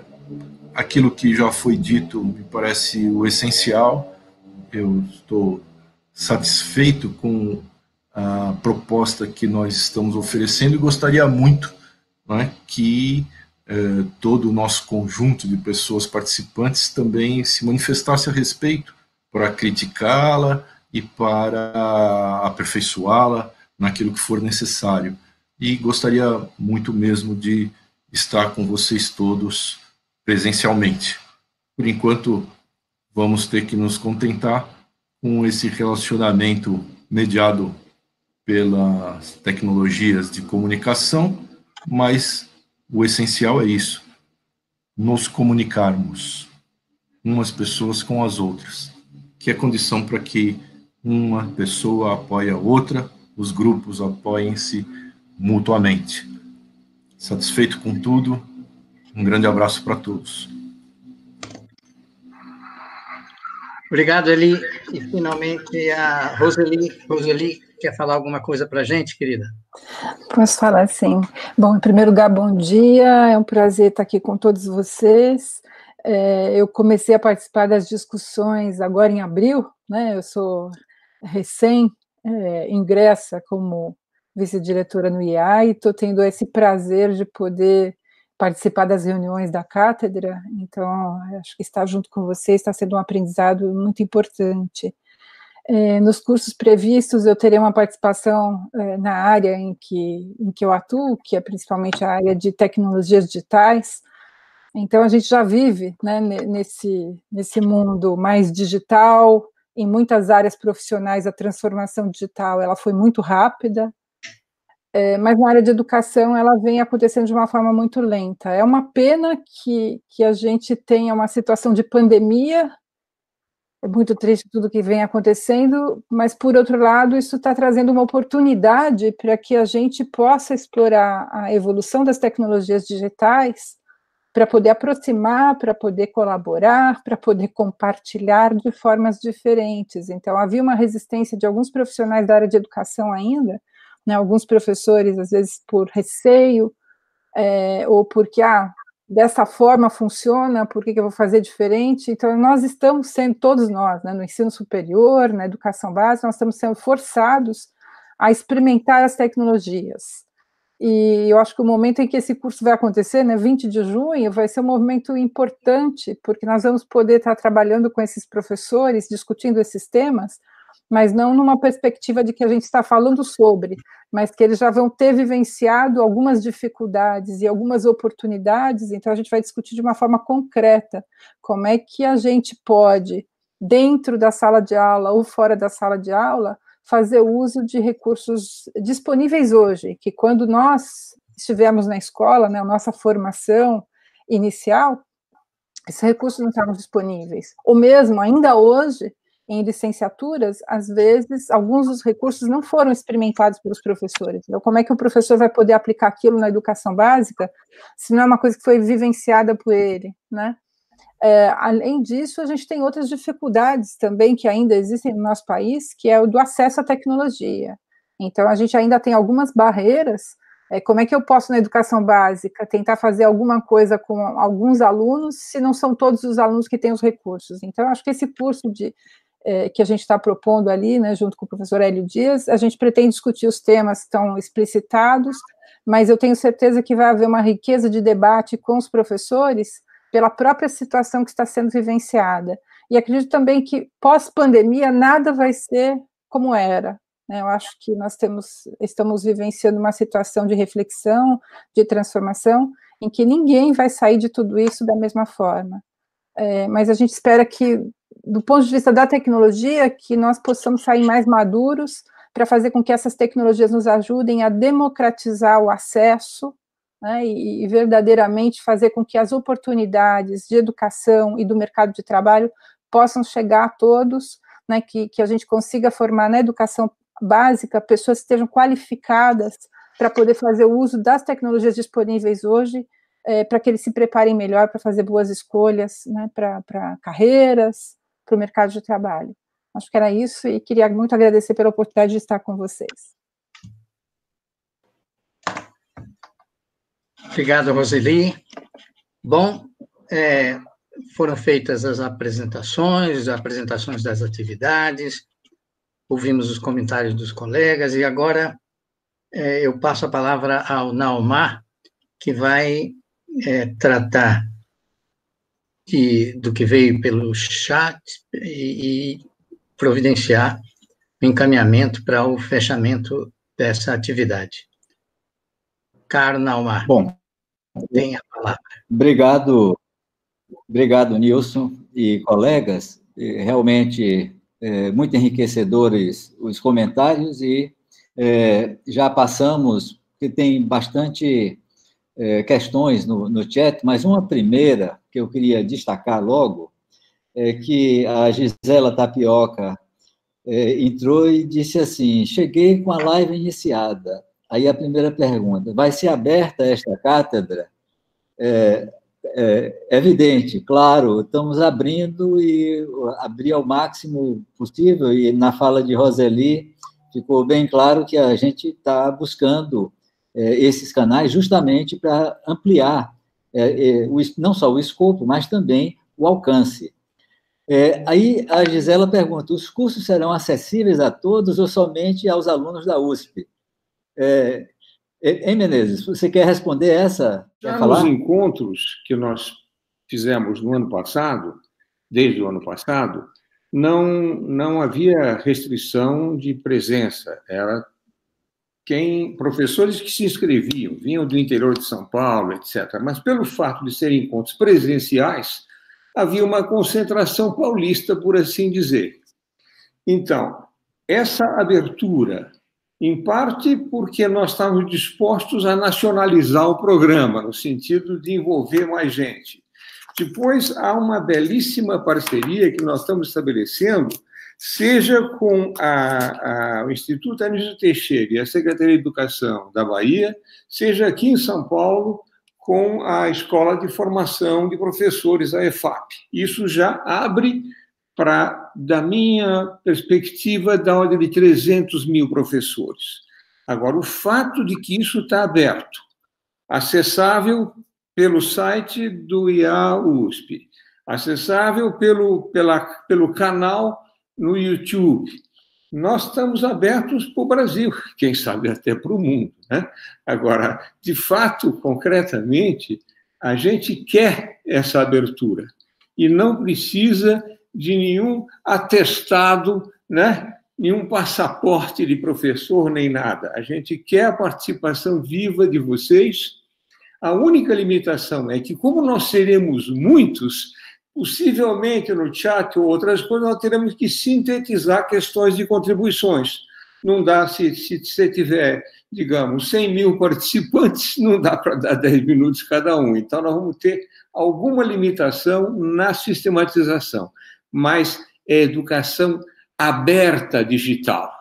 aquilo que já foi dito me parece o essencial. Eu estou satisfeito com a proposta que nós estamos oferecendo e gostaria muito é, que eh, todo o nosso conjunto de pessoas participantes também se manifestasse a respeito para criticá-la e para aperfeiçoá-la naquilo que for necessário. E gostaria muito mesmo de estar com vocês todos presencialmente. Por enquanto, vamos ter que nos contentar com esse relacionamento mediado pelas tecnologias de comunicação, mas o essencial é isso: nos comunicarmos umas pessoas com as outras, que é condição para que uma pessoa apoie a outra, os grupos apoiem-se mutuamente. Satisfeito com tudo, um grande abraço para todos. Obrigado, Eli. E finalmente a Roseli. Roseli, quer falar alguma coisa para a gente, querida? Posso falar sim. Bom, em primeiro lugar, bom dia. É um prazer estar aqui com todos vocês. É, eu comecei a participar das discussões agora em abril, né? Eu sou recém é, ingressa como vice-diretora no IA e estou tendo esse prazer de poder participar das reuniões da cátedra, então acho que estar junto com vocês está sendo um aprendizado muito importante. É, nos cursos previstos, eu terei uma participação é, na área em que, em que eu atuo, que é principalmente a área de tecnologias digitais. Então, a gente já vive né, nesse, nesse mundo mais digital, em muitas áreas profissionais, a transformação digital ela foi muito rápida, é, mas na área de educação ela vem acontecendo de uma forma muito lenta. É uma pena que, que a gente tenha uma situação de pandemia, é muito triste tudo que vem acontecendo, mas por outro lado, isso está trazendo uma oportunidade para que a gente possa explorar a evolução das tecnologias digitais para poder aproximar, para poder colaborar, para poder compartilhar de formas diferentes. Então, havia uma resistência de alguns profissionais da área de educação ainda, né, alguns professores, às vezes, por receio, é, ou porque, ah, dessa forma funciona, por que, que eu vou fazer diferente? Então, nós estamos sendo, todos nós, né, no ensino superior, na educação básica, nós estamos sendo forçados a experimentar as tecnologias. E eu acho que o momento em que esse curso vai acontecer, né, 20 de junho, vai ser um momento importante, porque nós vamos poder estar trabalhando com esses professores, discutindo esses temas, mas não numa perspectiva de que a gente está falando sobre, mas que eles já vão ter vivenciado algumas dificuldades e algumas oportunidades, então a gente vai discutir de uma forma concreta como é que a gente pode, dentro da sala de aula ou fora da sala de aula, fazer uso de recursos disponíveis hoje, que quando nós estivemos na escola, né, a nossa formação inicial, esses recursos não estavam disponíveis. Ou mesmo, ainda hoje, em licenciaturas, às vezes, alguns dos recursos não foram experimentados pelos professores. Então, como é que o professor vai poder aplicar aquilo na educação básica, se não é uma coisa que foi vivenciada por ele, né? É, além disso, a gente tem outras dificuldades também que ainda existem no nosso país, que é o do acesso à tecnologia. Então, a gente ainda tem algumas barreiras. É, como é que eu posso, na educação básica, tentar fazer alguma coisa com alguns alunos, se não são todos os alunos que têm os recursos? Então, acho que esse curso de, é, que a gente está propondo ali, né, junto com o professor Hélio Dias, a gente pretende discutir os temas estão explicitados, mas eu tenho certeza que vai haver uma riqueza de debate com os professores pela própria situação que está sendo vivenciada. E acredito também que pós-pandemia nada vai ser como era. Né? Eu acho que nós temos, estamos vivenciando uma situação de reflexão, de transformação, em que ninguém vai sair de tudo isso da mesma forma. É, mas a gente espera que, do ponto de vista da tecnologia, que nós possamos sair mais maduros para fazer com que essas tecnologias nos ajudem a democratizar o acesso né, e, verdadeiramente fazer com que as oportunidades de educação e do mercado de trabalho possam chegar a todos, né, que, que a gente consiga formar na educação básica pessoas que estejam qualificadas para poder fazer o uso das tecnologias disponíveis hoje, é, para que eles se preparem melhor para fazer boas escolhas né, para carreiras, para o mercado de trabalho. Acho que era isso e queria muito agradecer pela oportunidade de estar com vocês. Obrigado, Roseli. Bom, é, foram feitas as apresentações, as apresentações das atividades, ouvimos os comentários dos colegas, e agora é, eu passo a palavra ao Naomar, que vai é, tratar de, do que veio pelo chat e, e providenciar o encaminhamento para o fechamento dessa atividade. Caro Naomar. Bom, tem a palavra. Obrigado, obrigado, Nilson e colegas. Realmente, é, muito enriquecedores os comentários e é, já passamos, que tem bastante é, questões no, no chat, mas uma primeira que eu queria destacar logo é que a Gisela Tapioca é, entrou e disse assim: cheguei com a live iniciada. Aí a primeira pergunta: vai ser aberta esta cátedra? É, é, evidente, claro, estamos abrindo e abrir ao máximo possível, e na fala de Roseli ficou bem claro que a gente está buscando é, esses canais justamente para ampliar é, é, o, não só o escopo, mas também o alcance. É, aí a Gisela pergunta: os cursos serão acessíveis a todos ou somente aos alunos da USP? É, Hein, Menezes, você quer responder essa? Já nos encontros que nós fizemos no ano passado, desde o ano passado, não, não havia restrição de presença. Era quem professores que se inscreviam, vinham do interior de São Paulo, etc. Mas pelo fato de serem encontros presenciais, havia uma concentração paulista, por assim dizer. Então, essa abertura em parte porque nós estávamos dispostos a nacionalizar o programa, no sentido de envolver mais gente. Depois, há uma belíssima parceria que nós estamos estabelecendo, seja com a, a, o Instituto Anísio Teixeira e a Secretaria de Educação da Bahia, seja aqui em São Paulo com a Escola de Formação de Professores, a EFAP. Isso já abre para, da minha perspectiva, da ordem de 300 mil professores. Agora, o fato de que isso está aberto, acessável pelo site do IA-USP, acessável pelo, pela, pelo canal no YouTube, nós estamos abertos para o Brasil, quem sabe até para o mundo. Né? Agora, de fato, concretamente, a gente quer essa abertura e não precisa de nenhum atestado, né? nenhum passaporte de professor, nem nada. A gente quer a participação viva de vocês. A única limitação é que, como nós seremos muitos, Possivelmente no chat ou outras coisas, nós teremos que sintetizar questões de contribuições. Não dá, se, se você tiver, digamos, 100 mil participantes, não dá para dar 10 minutos cada um. Então, nós vamos ter alguma limitação na sistematização, mas é educação aberta digital,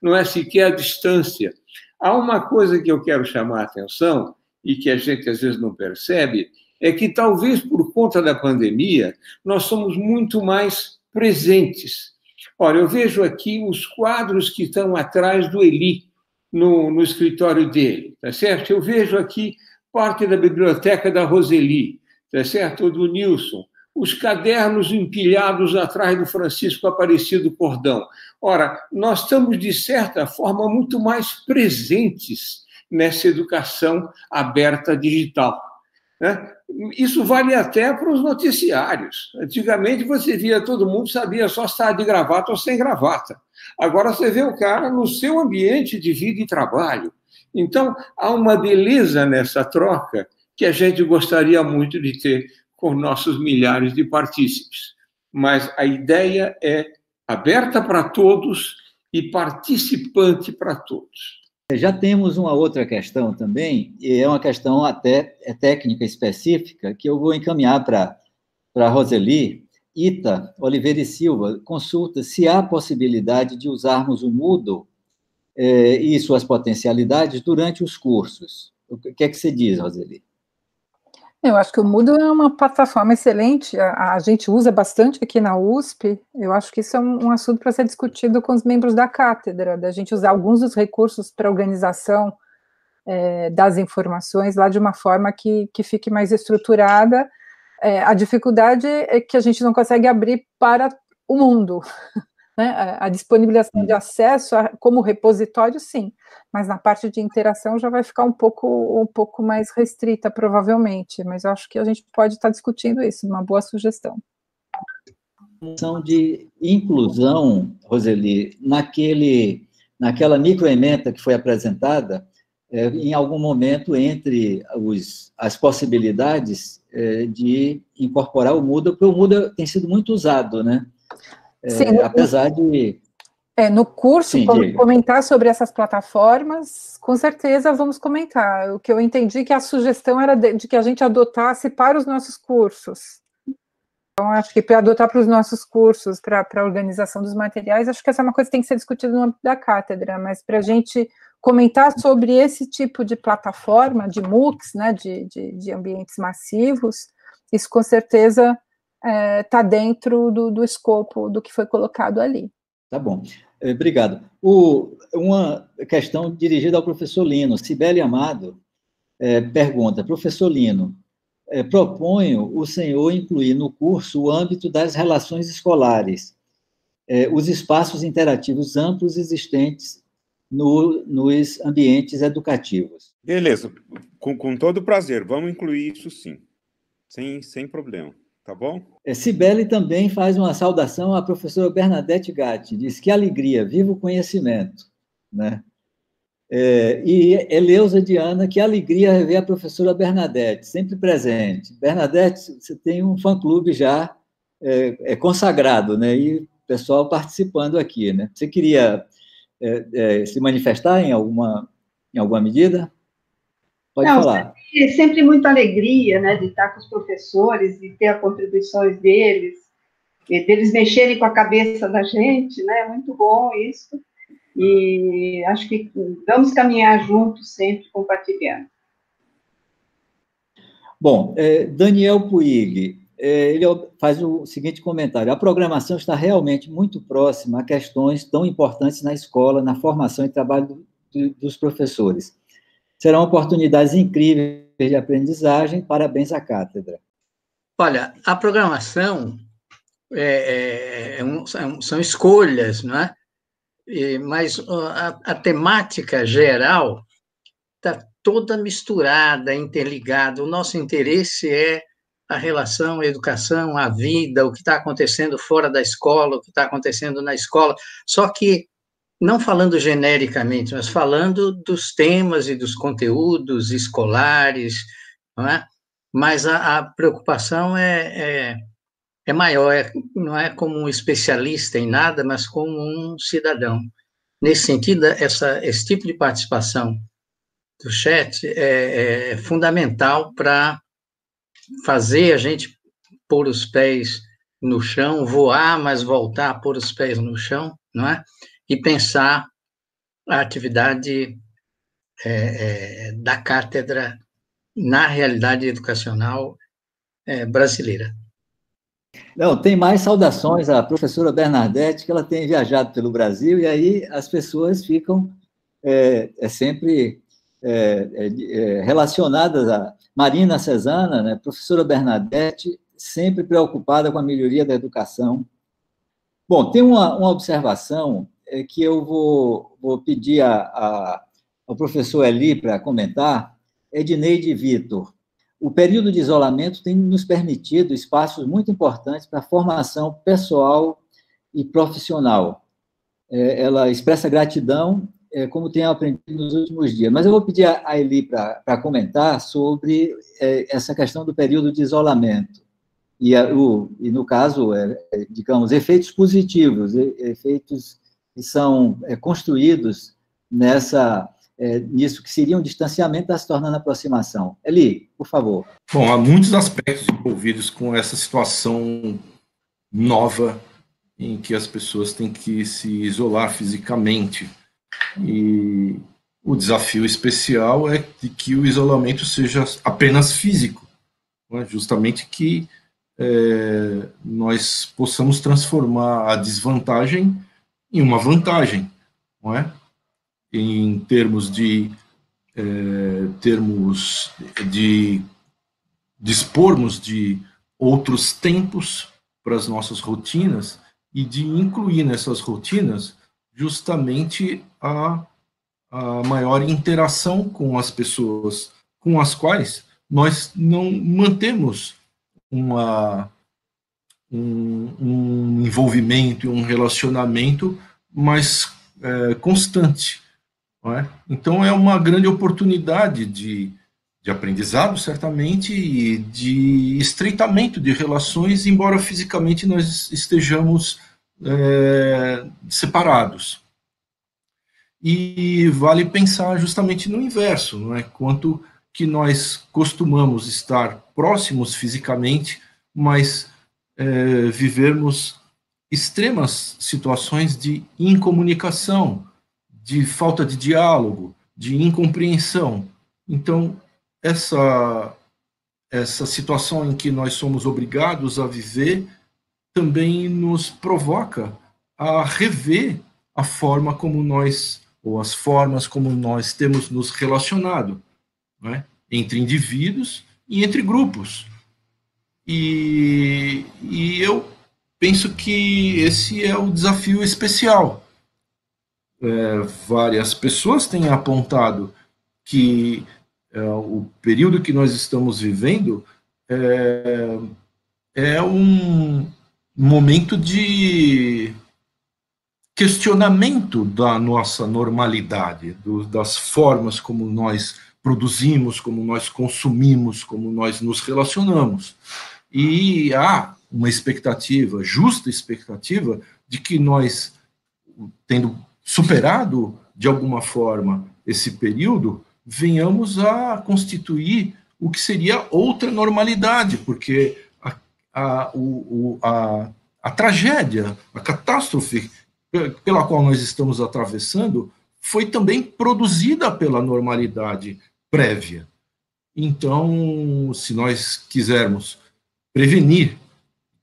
não é sequer a distância. Há uma coisa que eu quero chamar a atenção e que a gente às vezes não percebe, é que talvez por conta da pandemia nós somos muito mais presentes. Olha, eu vejo aqui os quadros que estão atrás do Eli, no, no escritório dele, tá certo? Eu vejo aqui parte da biblioteca da Roseli, tá certo? Ou do Nilson, os cadernos empilhados atrás do Francisco Aparecido Cordão. Ora, nós estamos, de certa forma, muito mais presentes nessa educação aberta digital. Né? Isso vale até para os noticiários. Antigamente você via todo mundo, sabia só estar de gravata ou sem gravata. Agora você vê o cara no seu ambiente de vida e trabalho. Então, há uma beleza nessa troca que a gente gostaria muito de ter com nossos milhares de partícipes. Mas a ideia é aberta para todos e participante para todos. Já temos uma outra questão também, e é uma questão até é técnica específica, que eu vou encaminhar para a Roseli. Ita Oliveira e Silva consulta se há possibilidade de usarmos o Moodle eh, e suas potencialidades durante os cursos. O que é que você diz, Roseli? Eu acho que o Moodle é uma plataforma excelente, a, a, gente usa bastante aqui na USP, eu acho que isso é um, um assunto para ser discutido com os membros da cátedra, da gente usar alguns dos recursos para organização é, das informações lá de uma forma que, que fique mais estruturada. É, a dificuldade é que a gente não consegue abrir para o mundo, né? A, a disponibilização de acesso a, como repositório, sim, mas na parte de interação já vai ficar um pouco, um pouco mais restrita, provavelmente. Mas eu acho que a gente pode estar discutindo isso, uma boa sugestão. De inclusão, Roseli, naquele, naquela microementa que foi apresentada, é, em algum momento entre os, as possibilidades é, de incorporar o Muda, porque o Muda tem sido muito usado, né? É, Sim, apesar de é, no curso, Sim, comentar sobre essas plataformas, com certeza vamos comentar. O que eu entendi que a sugestão era de, de que a gente adotasse para os nossos cursos. Então, acho que para adotar para os nossos cursos, para a organização dos materiais, acho que essa é uma coisa que tem que ser discutida no âmbito da cátedra, mas para a gente comentar sobre esse tipo de plataforma, de MOOCs, né, de, de, de ambientes massivos, isso com certeza está é, tá dentro do, do escopo do que foi colocado ali. Tá bom. É, obrigado. O, uma questão dirigida ao professor Lino. Sibeli Amado é, pergunta, professor Lino, é, proponho o senhor incluir no curso o âmbito das relações escolares, é, os espaços interativos amplos existentes no, nos ambientes educativos. Beleza, com, com todo prazer, vamos incluir isso sim, sem, sem problema tá bom? É, Cibele também faz uma saudação à professora Bernadette Gatti, diz que alegria, viva o conhecimento, né? É, e Eleusa Diana, que alegria rever a professora Bernadette, sempre presente. Bernadette, você tem um fã-clube já é, é, consagrado, né? E pessoal participando aqui, né? Você queria é, é, se manifestar em alguma, em alguma medida? Pode Não, falar. Sempre, sempre muita alegria, né, de estar com os professores e ter as contribuições deles, deles mexerem com a cabeça da gente, né, muito bom isso. E acho que vamos caminhar juntos sempre compartilhando. Bom, é, Daniel Puig, é, ele faz o seguinte comentário: a programação está realmente muito próxima a questões tão importantes na escola, na formação e trabalho do, dos professores. Serão oportunidades incríveis de aprendizagem. Parabéns à cátedra. Olha, a programação é, é, é um, são escolhas, não é? E, mas a, a, temática geral está toda misturada, interligada. O nosso interesse é a relação, a educação, a vida, o que está acontecendo fora da escola, o que está acontecendo na escola. Só que não falando genericamente, mas falando dos temas e dos conteúdos escolares, é? Mas a, a preocupação é, é, é maior, é, não é como um especialista em nada, mas como um cidadão. Nesse sentido, essa, esse tipo de participação do chat é, é fundamental para fazer a gente pôr os pés no chão, voar, mas voltar a pôr os pés no chão, não é? E pensar a atividade é, é, da cátedra na realidade educacional é, brasileira. Não, tem mais saudações à professora Bernadette, que ela tem viajado pelo Brasil, e aí as pessoas ficam é, é sempre é, é, é, relacionadas a Marina Cesana, né, professora Bernadette, sempre preocupada com a melhoria da educação. Bom, tem uma, uma observação é, que eu vou, vou pedir a, a, ao professor Eli para comentar, Edneide Vitor. O período de isolamento tem nos permitido espaços muito importantes para a formação pessoal e profissional. É, ela expressa gratidão é, como tenho aprendido nos últimos dias. Mas eu vou pedir a Eli para comentar sobre é, essa questão do período de isolamento. E, a, o, e no caso, é, é digamos, efeitos positivos, efeitos são é, construídos nessa é, nisso que seria um distanciamento está se tornando aproximação. Eli, por favor. Bom, há muitos aspectos envolvidos com essa situação nova em que as pessoas têm que se isolar fisicamente. E o desafio especial é de que o isolamento seja apenas físico, é? justamente que é, nós possamos transformar a desvantagem em uma vantagem, não é? Em termos de é, termos de dispormos de outros tempos para as nossas rotinas e de incluir nessas rotinas justamente a, a maior interação com as pessoas com as quais nós não mantemos uma, um, um envolvimento e um relacionamento mais é, constante. É? Então, é uma grande oportunidade de, de aprendizado, certamente, e de estreitamento de relações, embora fisicamente nós estejamos é, separados. E vale pensar justamente no inverso, não é? Quanto que nós costumamos estar próximos fisicamente, mas é, vivermos extremas situações de incomunicação, de falta de diálogo, de incompreensão. Então, essa essa situação em que nós somos obrigados a viver também nos provoca a rever a forma como nós, ou as formas como nós temos nos relacionado, né? entre indivíduos e entre grupos. E, e eu penso que esse é o desafio especial. É, várias pessoas têm apontado que é, o período que nós estamos vivendo é, é um, momento de questionamento da nossa normalidade, do, das formas como nós produzimos, como nós consumimos, como nós nos relacionamos. E há uma expectativa, justa expectativa, de que nós, tendo superado de alguma forma esse período, venhamos a constituir o que seria outra normalidade, porque a, o, a, a tragédia, a catástrofe pela qual nós estamos atravessando foi também produzida pela normalidade prévia. Então, se nós quisermos prevenir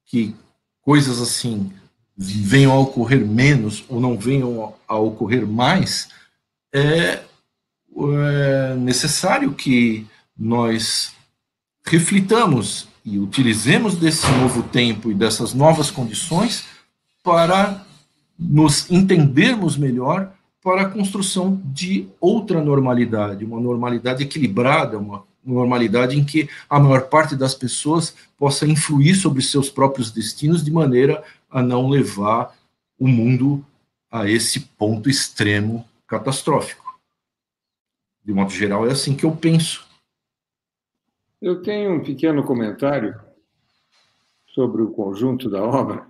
que coisas assim venham a ocorrer menos ou não venham a ocorrer mais, é, é necessário que nós reflitamos e utilizemos desse novo tempo e dessas novas condições para nos entendermos melhor para a construção de outra normalidade, uma normalidade equilibrada, uma normalidade em que a maior parte das pessoas possa influir sobre seus próprios destinos de maneira a não levar o mundo a esse ponto extremo catastrófico. De modo geral, é assim que eu penso. Eu tenho um pequeno comentário sobre o conjunto da obra.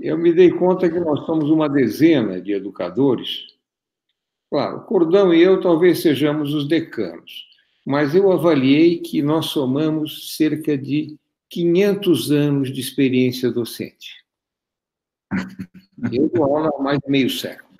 Eu me dei conta que nós somos uma dezena de educadores. Claro, Cordão e eu talvez sejamos os decanos, mas eu avaliei que nós somamos cerca de 500 anos de experiência docente. Eu dou aula há mais de meio século.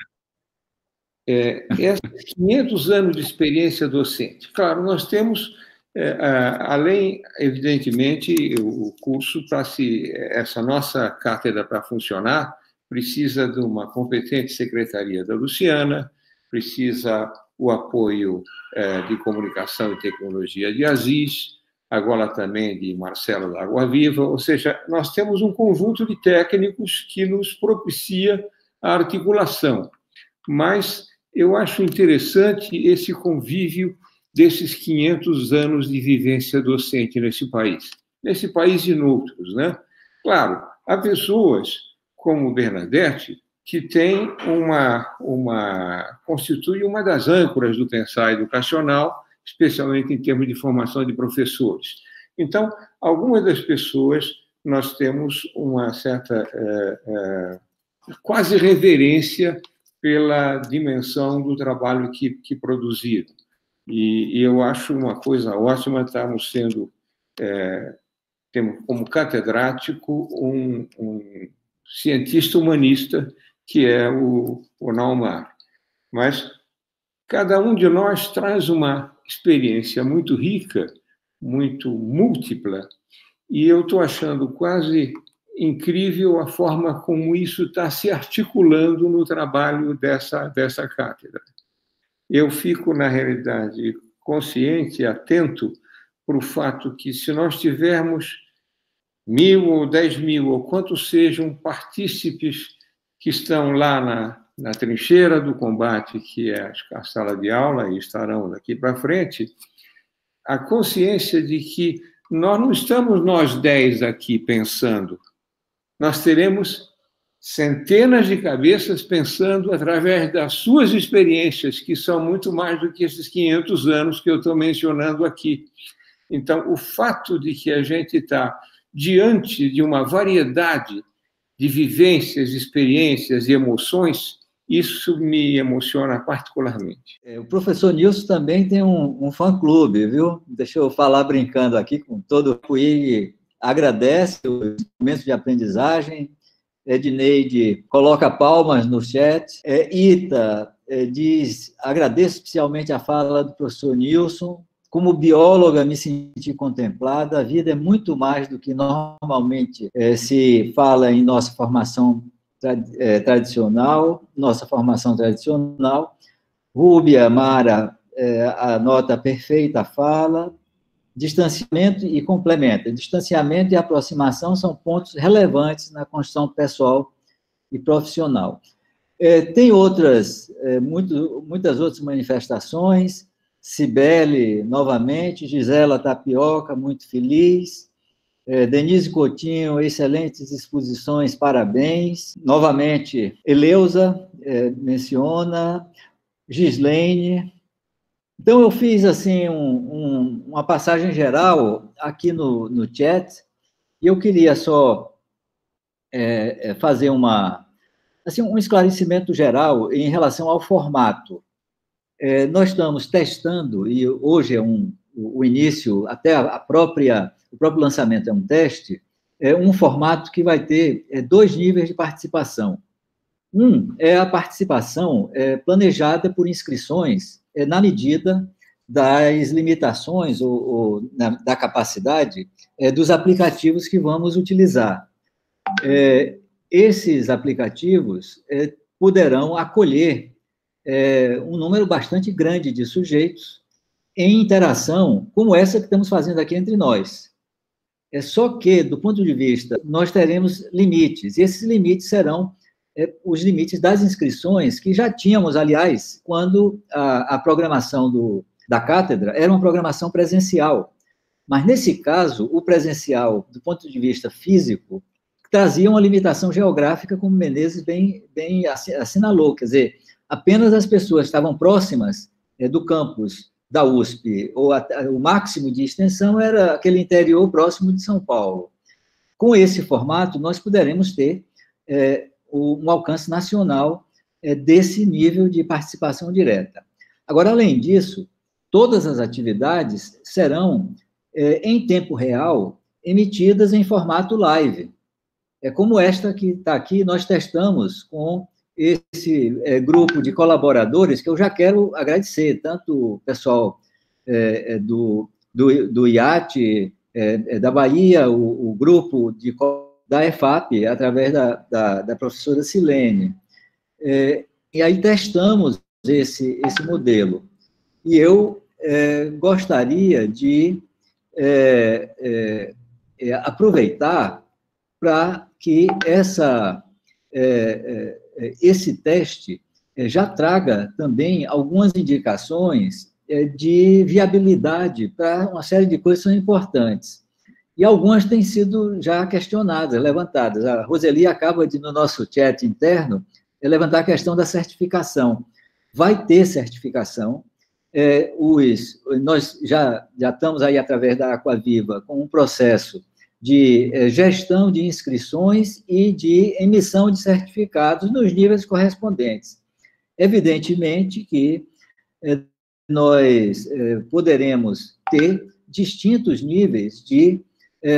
É, esses 500 anos de experiência docente, claro, nós temos é, além, evidentemente, o curso, para se essa nossa cátedra para funcionar, precisa de uma competente secretaria da Luciana, precisa o apoio é, de comunicação e tecnologia de Aziz, agora também de Marcelo da Água Viva, ou seja, nós temos um conjunto de técnicos que nos propicia a articulação. Mas eu acho interessante esse convívio desses 500 anos de vivência docente nesse país, nesse país e noutros, né? Claro, há pessoas como Bernadette que tem uma uma constitui uma das âncoras do pensar educacional, especialmente em termos de formação de professores. Então, algumas das pessoas nós temos uma certa é, é, quase reverência pela dimensão do trabalho que, que produziram. E, e, eu acho uma coisa ótima estarmos sendo, é, temos como catedrático um, um, cientista humanista, que é o, o Naumar. Mas cada um de nós traz uma experiência muito rica, muito múltipla, e eu estou achando quase incrível a forma como isso está se articulando no trabalho dessa, dessa cátedra eu fico, na realidade, consciente, atento para o fato que, se nós tivermos mil ou dez mil, ou quantos sejam partícipes que estão lá na, na trincheira do combate, que é a sala de aula, e estarão daqui para frente, a consciência de que nós não estamos nós dez aqui pensando, nós teremos centenas de cabeças pensando através das suas experiências, que são muito mais do que esses 500 anos que eu estou mencionando aqui. Então, o fato de que a gente está diante de uma variedade de vivências, experiências e emoções, isso me emociona particularmente. É, o professor Nilson também tem um, um fã-clube, viu? Deixa eu falar brincando aqui com todo o e agradece os momentos de aprendizagem, Edneide coloca palmas no chat. É, Ita é, diz: agradeço especialmente a fala do professor Nilson. Como bióloga, me senti contemplada. A vida é muito mais do que normalmente é, se fala em nossa formação é, tradicional, nossa formação tradicional. Rúbia Mara é, anota perfeita fala distanciamento e complementa. Distanciamento e aproximação são pontos relevantes na construção pessoal e profissional. É, tem outras, é, muito, muitas outras manifestações. Cibele, novamente, Gisela Tapioca, muito feliz. É, Denise Coutinho, excelentes exposições, parabéns. Novamente, Eleusa é, menciona, Gislaine, então, eu fiz assim um, um, uma passagem geral aqui no, no chat, e eu queria só é, é, fazer uma, assim, um esclarecimento geral em relação ao formato. É, nós estamos testando, e hoje é um, o início, até a própria, o próprio lançamento é um teste, é um formato que vai ter é, dois níveis de participação. Um é a participação é, planejada por inscrições é, na medida das limitações ou, ou na, da capacidade é, dos aplicativos que vamos utilizar. É, esses aplicativos é, poderão acolher é, um número bastante grande de sujeitos em interação como essa que estamos fazendo aqui entre nós. É só que, do ponto de vista, nós teremos limites, e esses limites serão é, os limites das inscrições que já tínhamos, aliás, quando a, a programação do, da cátedra era uma programação presencial. Mas, nesse caso, o presencial, do ponto de vista físico, trazia uma limitação geográfica, como Menezes bem, bem assinalou, quer dizer, apenas as pessoas estavam próximas é, do campus da USP, ou a, o máximo de extensão era aquele interior próximo de São Paulo. Com esse formato, nós poderemos ter é, um alcance nacional é, desse nível de participação direta. Agora, além disso, todas as atividades serão, é, em tempo real, emitidas em formato live. É como esta que está aqui, nós testamos com esse é, grupo de colaboradores que eu já quero agradecer, tanto o pessoal é, do, do, do IAT, é, da Bahia, o, o, grupo de, da EFAP, através da, da, da professora Silene. E aí testamos esse, esse modelo. E eu gostaria de aproveitar para que essa é, esse teste é, já traga também algumas indicações é, de viabilidade para uma série de coisas que são importantes. E algumas têm sido já questionadas, levantadas. A Roseli acaba de, no nosso chat interno, levantar a questão da certificação. Vai ter certificação. É, os, nós já, já estamos aí, através da Aquaviva, com um processo de eh, gestão de inscrições e de emissão de certificados nos níveis correspondentes. Evidentemente que eh, nós eh, poderemos ter distintos níveis de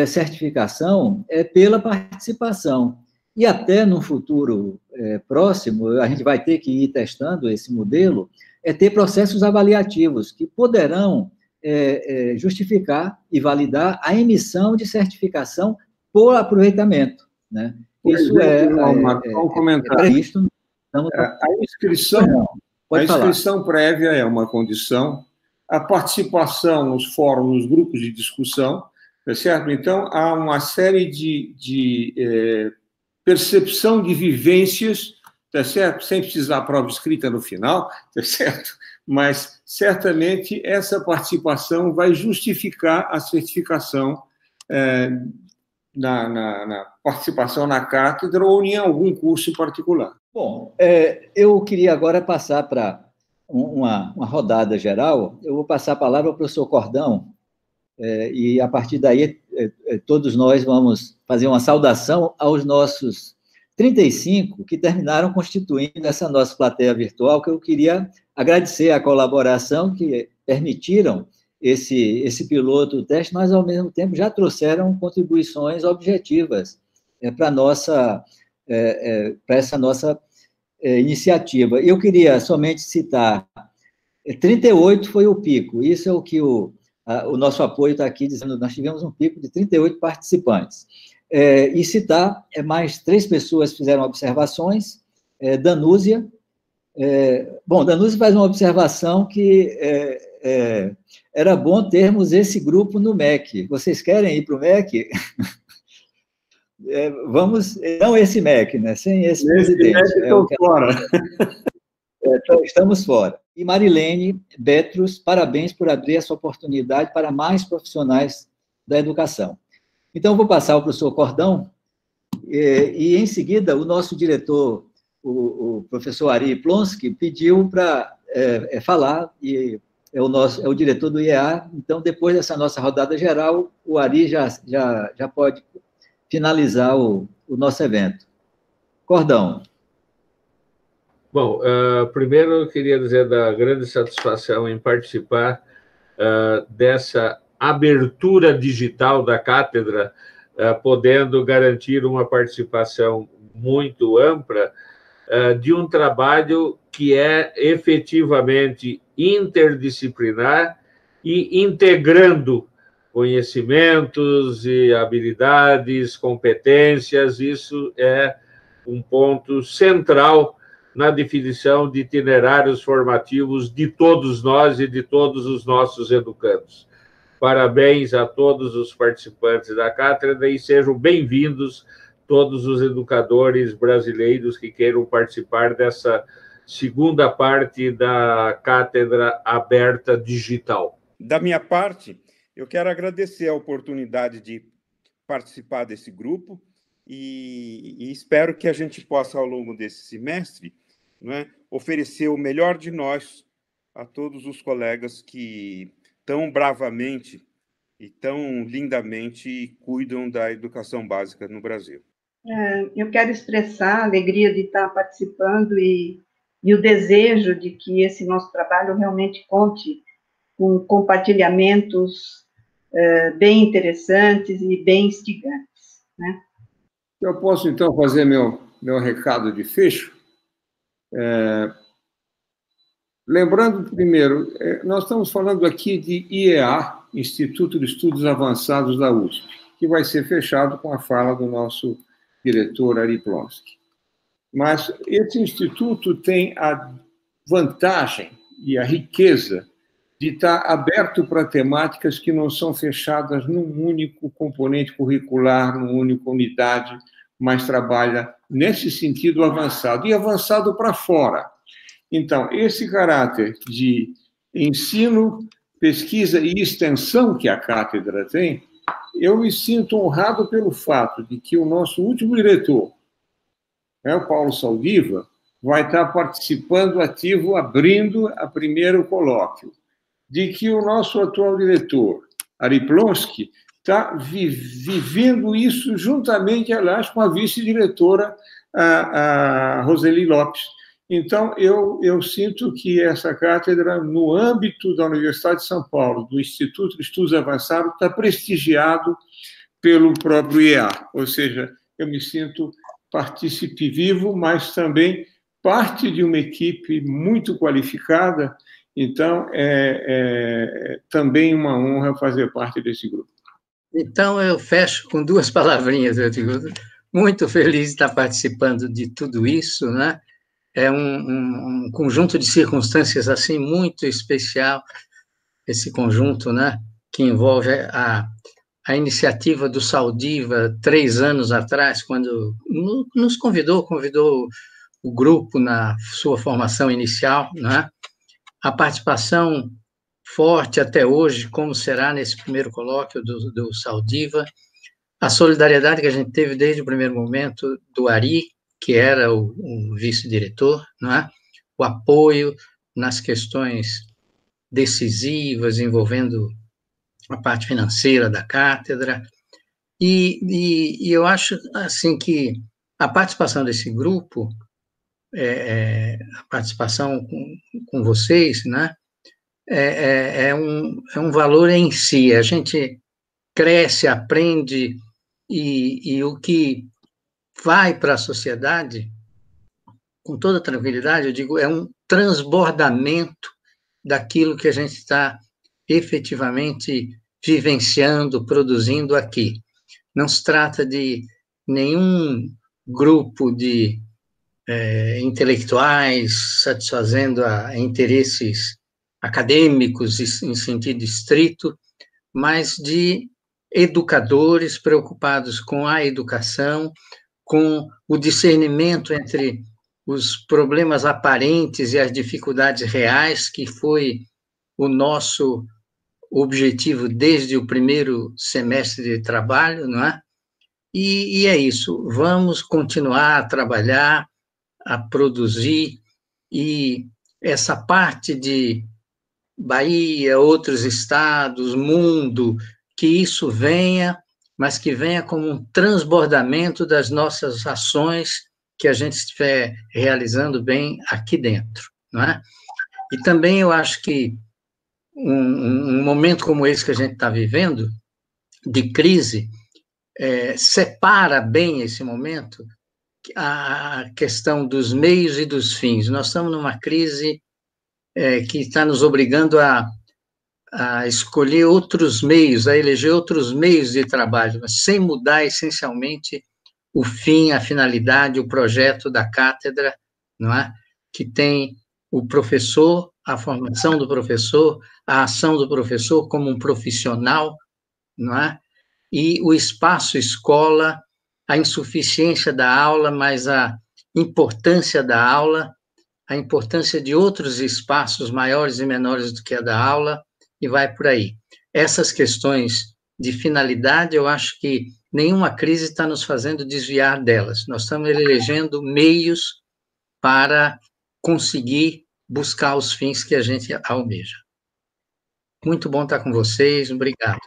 certificação pela participação. E até no futuro próximo, a gente vai ter que ir testando esse modelo, é ter processos avaliativos que poderão é, é, justificar e validar a emissão de certificação por aproveitamento. Né? Isso é, uma, é, um comentário. é previsto. Estamos... A inscrição, a inscrição prévia é uma condição, a participação nos fóruns, nos grupos de discussão, tá certo? Então, há uma série de, de é, percepção de vivências, tá certo? Sem precisar prova escrita no final, tá certo? mas certamente essa participação vai justificar a certificação é, na, na, na, participação na cátedra ou em algum curso particular. Bom, é, eu queria agora passar para uma, uma, rodada geral. Eu vou passar a palavra para o professor Cordão, é, e a partir daí é, é, todos nós vamos fazer uma saudação aos nossos 35 que terminaram constituindo essa nossa plateia virtual, que eu queria agradecer a colaboração que permitiram esse, esse piloto teste, mas, ao mesmo tempo, já trouxeram contribuições objetivas é, para nossa é, é, para essa nossa é, iniciativa. Eu queria somente citar, 38 é, foi o pico, isso é o que o, a, o nosso apoio está aqui dizendo, nós tivemos um pico de 38 participantes. É, e citar, é, mais três pessoas fizeram observações, é, Danúzia, é, bom, Danúzia faz uma observação que é, é, era bom termos esse grupo no MEC. Vocês querem ir para o MEC? É, vamos, não esse MEC, né? Sem esse, esse presidente. MEC é, que... fora. Então, estamos fora. E Marilene Betros, parabéns por abrir essa oportunidade para mais profissionais da educação. Então, vou passar ao professor Cordão, e, e em seguida, o nosso diretor, o, o professor Ari Plonsky, pediu para é, é, falar, e é o, nosso, é o diretor do IEA, então, depois dessa nossa rodada geral, o Ari já, já, já pode finalizar o, o nosso evento. Cordão. Bom, uh, primeiro eu queria dizer da grande satisfação em participar uh, dessa abertura digital da cátedra, uh, podendo garantir uma participação muito ampla uh, de um trabalho que é efetivamente interdisciplinar e integrando conhecimentos e habilidades, competências, isso é um ponto central na definição de itinerários formativos de todos nós e de todos os nossos educandos. Parabéns a todos os participantes da cátedra e sejam bem-vindos todos os educadores brasileiros que queiram participar dessa segunda parte da cátedra aberta digital. Da minha parte, eu quero agradecer a oportunidade de participar desse grupo e, e espero que a gente possa, ao longo desse semestre, né, oferecer o melhor de nós a todos os colegas que tão bravamente e tão lindamente cuidam da educação básica no Brasil. É, eu quero expressar a alegria de estar participando e, e o desejo de que esse nosso trabalho realmente conte com compartilhamentos é, bem interessantes e bem instigantes. Né? Eu posso, então, fazer meu, meu recado de fecho? É, lembrando, primeiro, é, nós estamos falando aqui de IEA, Instituto de Estudos Avançados da USP, que vai ser fechado com a fala do nosso diretor Ari Plonsky. Mas esse instituto tem a vantagem e a riqueza de estar aberto para temáticas que não são fechadas num único componente curricular, numa única unidade, mas trabalha nesse sentido avançado e avançado para fora. Então, esse caráter de ensino, pesquisa e extensão que a cátedra tem, eu me sinto honrado pelo fato de que o nosso último diretor, né, o Paulo Saldiva, vai estar participando ativo, abrindo a primeiro colóquio, de que o nosso atual diretor, Ari Plonsky, está vivendo isso juntamente, aliás, com a vice-diretora, Roseli Lopes. Então, eu, eu sinto que essa cátedra, no âmbito da Universidade de São Paulo, do Instituto de Estudos Avançados, está prestigiado pelo próprio IEA, ou seja, eu me sinto partícipe vivo, mas também parte de uma equipe muito qualificada, então é, é também uma honra fazer parte desse grupo. Então, eu fecho com duas palavrinhas, eu muito feliz de estar participando de tudo isso, né? É um, um, um conjunto de circunstâncias, assim, muito especial, esse conjunto, né? Que envolve a, a iniciativa do Saldiva, três anos atrás, quando nos convidou, convidou o grupo na sua formação inicial, né? A participação forte até hoje, como será nesse primeiro colóquio do, do Saldiva, a solidariedade que a gente teve desde o primeiro momento do Ari, que era o, o vice-diretor, não é? o apoio nas questões decisivas envolvendo a parte financeira da cátedra, e, e, e eu acho assim que a participação desse grupo, é, é, a participação com, com vocês, né, é, é, é, um, é um valor em si. A gente cresce, aprende, e, e o que vai para a sociedade, com toda tranquilidade, eu digo, é um transbordamento daquilo que a gente está efetivamente vivenciando, produzindo aqui. Não se trata de nenhum grupo de é, intelectuais satisfazendo a interesses acadêmicos em sentido estrito, mas de educadores preocupados com a educação, com o discernimento entre os problemas aparentes e as dificuldades reais, que foi o nosso objetivo desde o primeiro semestre de trabalho, não é? E, e é isso, vamos continuar a trabalhar, a produzir, e essa parte de Bahia, outros estados, mundo, que isso venha, mas que venha como um transbordamento das nossas ações que a gente estiver realizando bem aqui dentro, não é? E também eu acho que um, um momento como esse que a gente está vivendo, de crise, é, separa bem esse momento a questão dos meios e dos fins. Nós estamos numa crise é, que está nos obrigando a, a escolher outros meios, a eleger outros meios de trabalho, mas sem mudar essencialmente o fim, a finalidade, o projeto da cátedra, não é? Que tem o professor, a formação do professor, a ação do professor como um profissional, não é? E o espaço escola, a insuficiência da aula, mas a importância da aula, a importância de outros espaços maiores e menores do que a da aula, e vai por aí. Essas questões de finalidade, eu acho que nenhuma crise está nos fazendo desviar delas. Nós estamos elegendo meios para conseguir buscar os fins que a gente almeja. Muito bom estar com vocês, obrigado.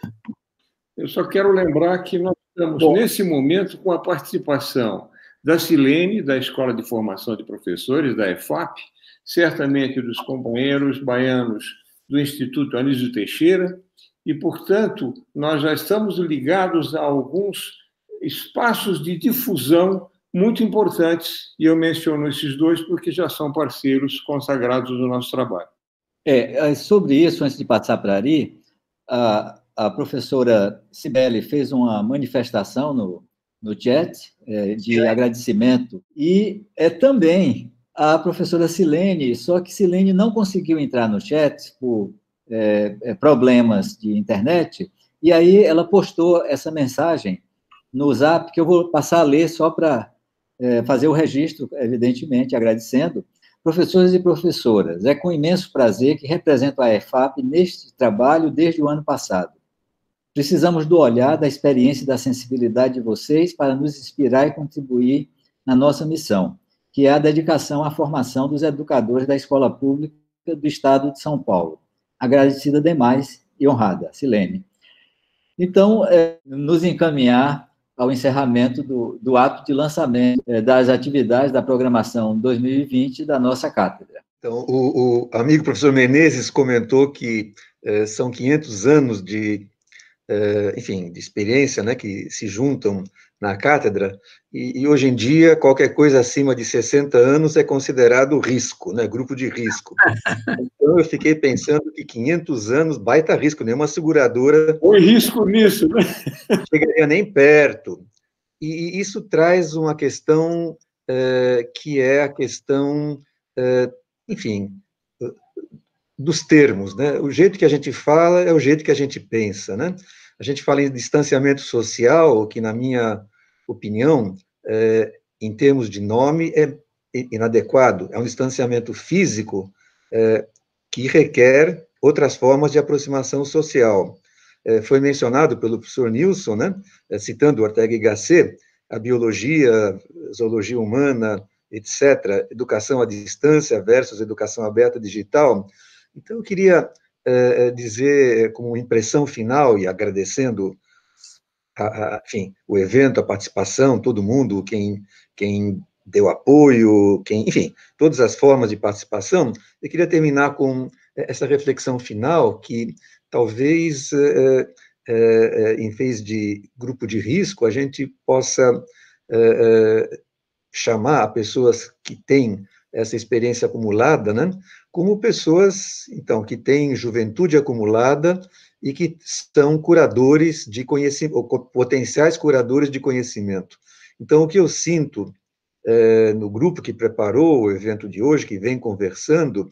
Eu só quero lembrar que nós estamos, bom. nesse momento, com a participação da Silene, da Escola de Formação de Professores, da EFAP, certamente dos companheiros baianos do Instituto Anísio Teixeira, e, portanto, nós já estamos ligados a alguns espaços de difusão muito importantes, e eu menciono esses dois porque já são parceiros consagrados do nosso trabalho. É, sobre isso, antes de passar para Ari, a, a professora Sibeli fez uma manifestação no, no chat é, de agradecimento, e é também a professora Silene, só que Silene não conseguiu entrar no chat por é, é, problemas de internet, e aí ela postou essa mensagem no Zap, que eu vou passar a ler só para é, fazer o registro, evidentemente, agradecendo. Professores e professoras, é com imenso prazer que represento a EFAP neste trabalho desde o ano passado. Precisamos do olhar, da experiência e da sensibilidade de vocês para nos inspirar e contribuir na nossa missão que é a dedicação à formação dos educadores da escola pública do Estado de São Paulo. Agradecida demais e honrada, Silene. Então, é, nos encaminhar ao encerramento do, do ato de lançamento é, das atividades da programação 2020 da nossa cátedra. Então, o, o amigo professor Menezes comentou que é, são 500 anos de, é, enfim, de experiência, né, que se juntam na cátedra, e, e, hoje em dia qualquer coisa acima de 60 anos é considerado risco, né, grupo de risco. Então eu fiquei pensando que 500 anos, baita risco, nenhuma seguradora... Põe risco nisso, né? Chegaria nem perto. E, isso traz uma questão é, que é a questão, é, enfim, dos termos, né? O jeito que a gente fala é o jeito que a gente pensa, né? A gente fala em distanciamento social, que, na minha opinião, é, em termos de nome, é inadequado. É um distanciamento físico é, que requer outras formas de aproximação social. É, foi mencionado pelo professor Nilson, né, é, citando Ortega y Gasset, a biologia, zoologia humana, etc., educação à distância versus educação aberta digital. Então, eu queria é, dizer, como impressão final, e agradecendo, a, a, enfim, o evento, a participação, todo mundo, quem, quem deu apoio, quem, enfim, todas as formas de participação, eu queria terminar com essa reflexão final, que talvez, é, é, em vez de grupo de risco, a gente possa chamar pessoas que têm essa experiência acumulada, né, como pessoas, então, que têm juventude acumulada e que são curadores de conhecimento, potenciais curadores de conhecimento. Então, o que eu sinto é, no grupo que preparou o evento de hoje, que vem conversando,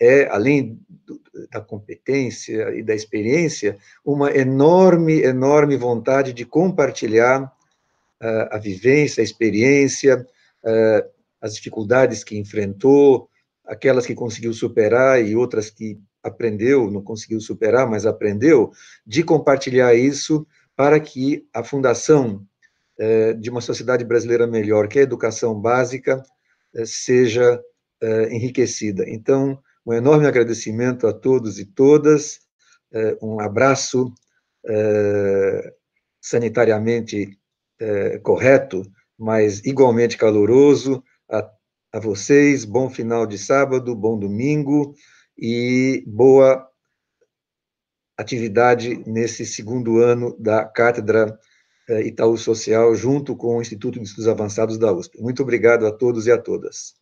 é, além do, da competência e da experiência, uma enorme, enorme vontade de compartilhar uh, a vivência, a experiência, uh, as dificuldades que enfrentou, aquelas que conseguiu superar e outras que aprendeu, não conseguiu superar, mas aprendeu, de compartilhar isso para que a fundação eh, de uma sociedade brasileira melhor, que é a educação básica, eh, seja eh, enriquecida. Então, um enorme agradecimento a todos e todas, um abraço sanitariamente correto, mas igualmente caloroso a, a vocês, bom final de sábado, bom domingo e boa atividade nesse segundo ano da Cátedra eh, Itaú Social, junto com o Instituto de Estudos Avançados da USP. Muito obrigado a todos e a todas.